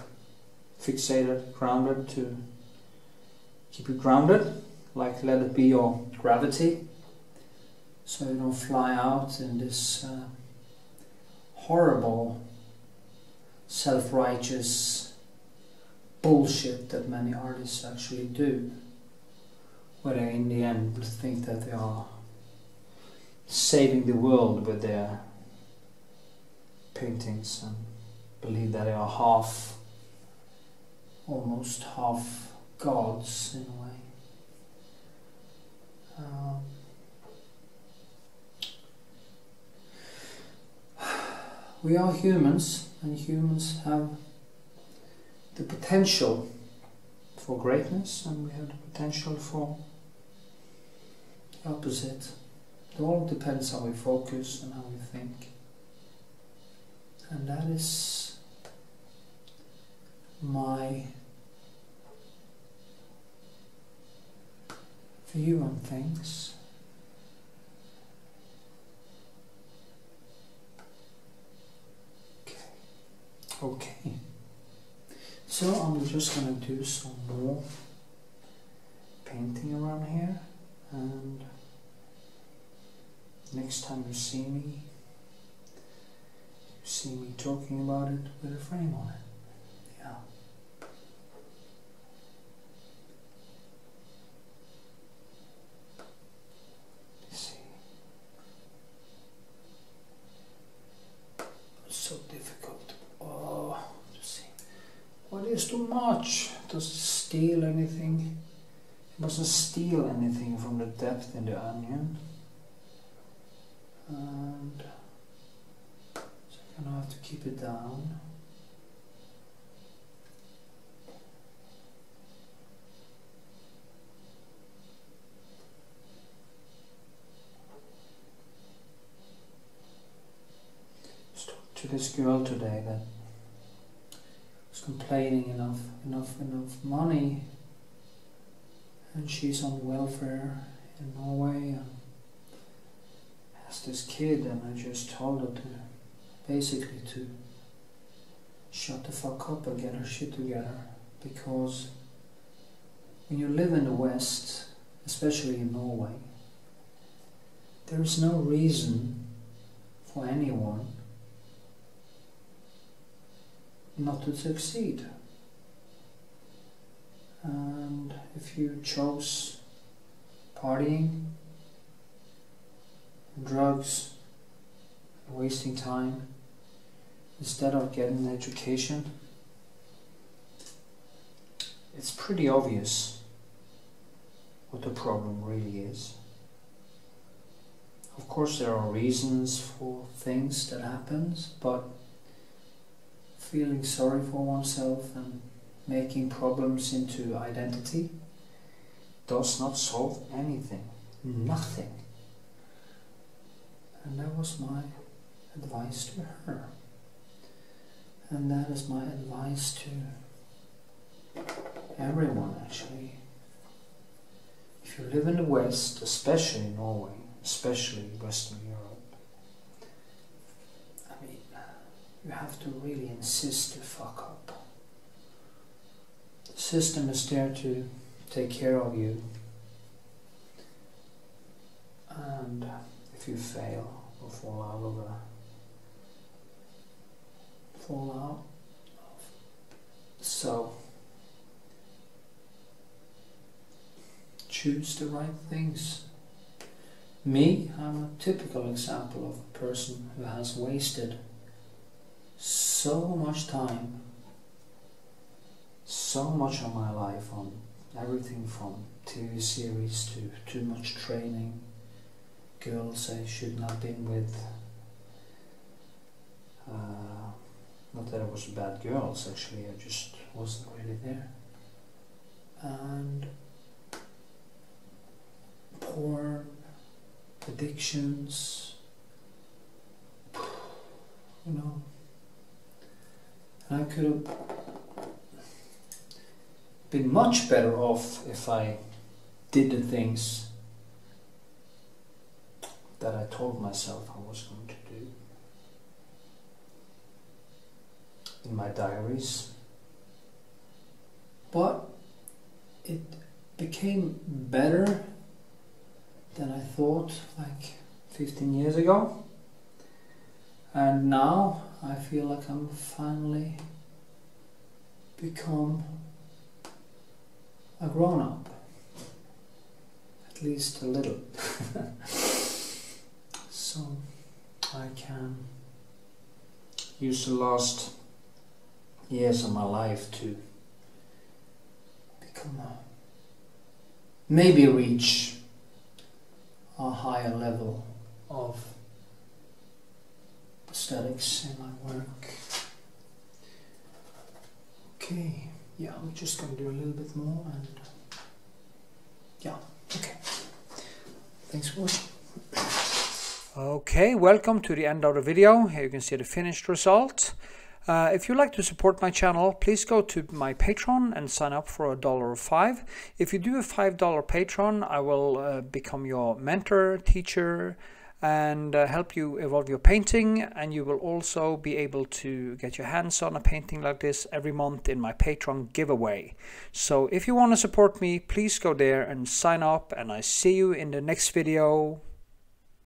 fixated, grounded to keep you grounded, like let it be your gravity, so you don't fly out in this uh, horrible, self righteous bullshit that many artists actually do, where they in the end think that they are saving the world with their paintings and believe that they are half, almost half gods in a way. Um, we are humans, and humans have the potential for greatness, and we have the potential for the opposite. It all depends how we focus and how we think. And that is my view on things. Okay. So I'm just gonna do some more painting around here and next time you see me you see me talking about it with a frame on it. Yeah. see. It's so difficult. Oh, to see. What is too much? Does it steal anything? It doesn't steal anything from the depth in the onion. And so I'm gonna have to keep it down. Talked to this girl today that complaining enough, enough, enough money, and she's on welfare in Norway and has this kid, and I just told her to basically to shut the fuck up and get her shit together. Because when you live in the West, especially in Norway, there is no reason for anyone not to succeed. And if you chose partying, drugs, wasting time, instead of getting an education, it's pretty obvious what the problem really is. Of course, there are reasons for things that happens, but feeling sorry for oneself and making problems into identity does not solve anything. Mm-hmm. Nothing. And that was my advice to her. And that is my advice to everyone actually. If you live in the West, especially Norway, especially Western Europe, I mean, you have to really insist to fuck up. The system is there to take care of you. And if you fail or fall out of a fall out so choose the right things me i'm a typical example of a person who has wasted so much time so much of my life on everything from TV series to too much training, girls I shouldn't have been with. Uh, not that I was bad girls, actually, I just wasn't really there. And porn, addictions, you know. I could have been much better off if I did the things that I told myself I was going to do in my diaries. But it became better than I thought like 15 years ago. And now I feel like I'm finally become a grown up. At least a little. so I can use the last years of my life to become a maybe reach a higher level of aesthetics in my work. Okay, yeah, I'm just gonna do a little bit more and yeah, okay. Thanks for watching. Okay, welcome to the end of the video. Here you can see the finished result. Uh, if you'd like to support my channel, please go to my Patreon and sign up for a dollar or five. If you do a five dollar Patreon, I will uh, become your mentor, teacher, and uh, help you evolve your painting. And you will also be able to get your hands on a painting like this every month in my Patreon giveaway. So if you want to support me, please go there and sign up. And I see you in the next video.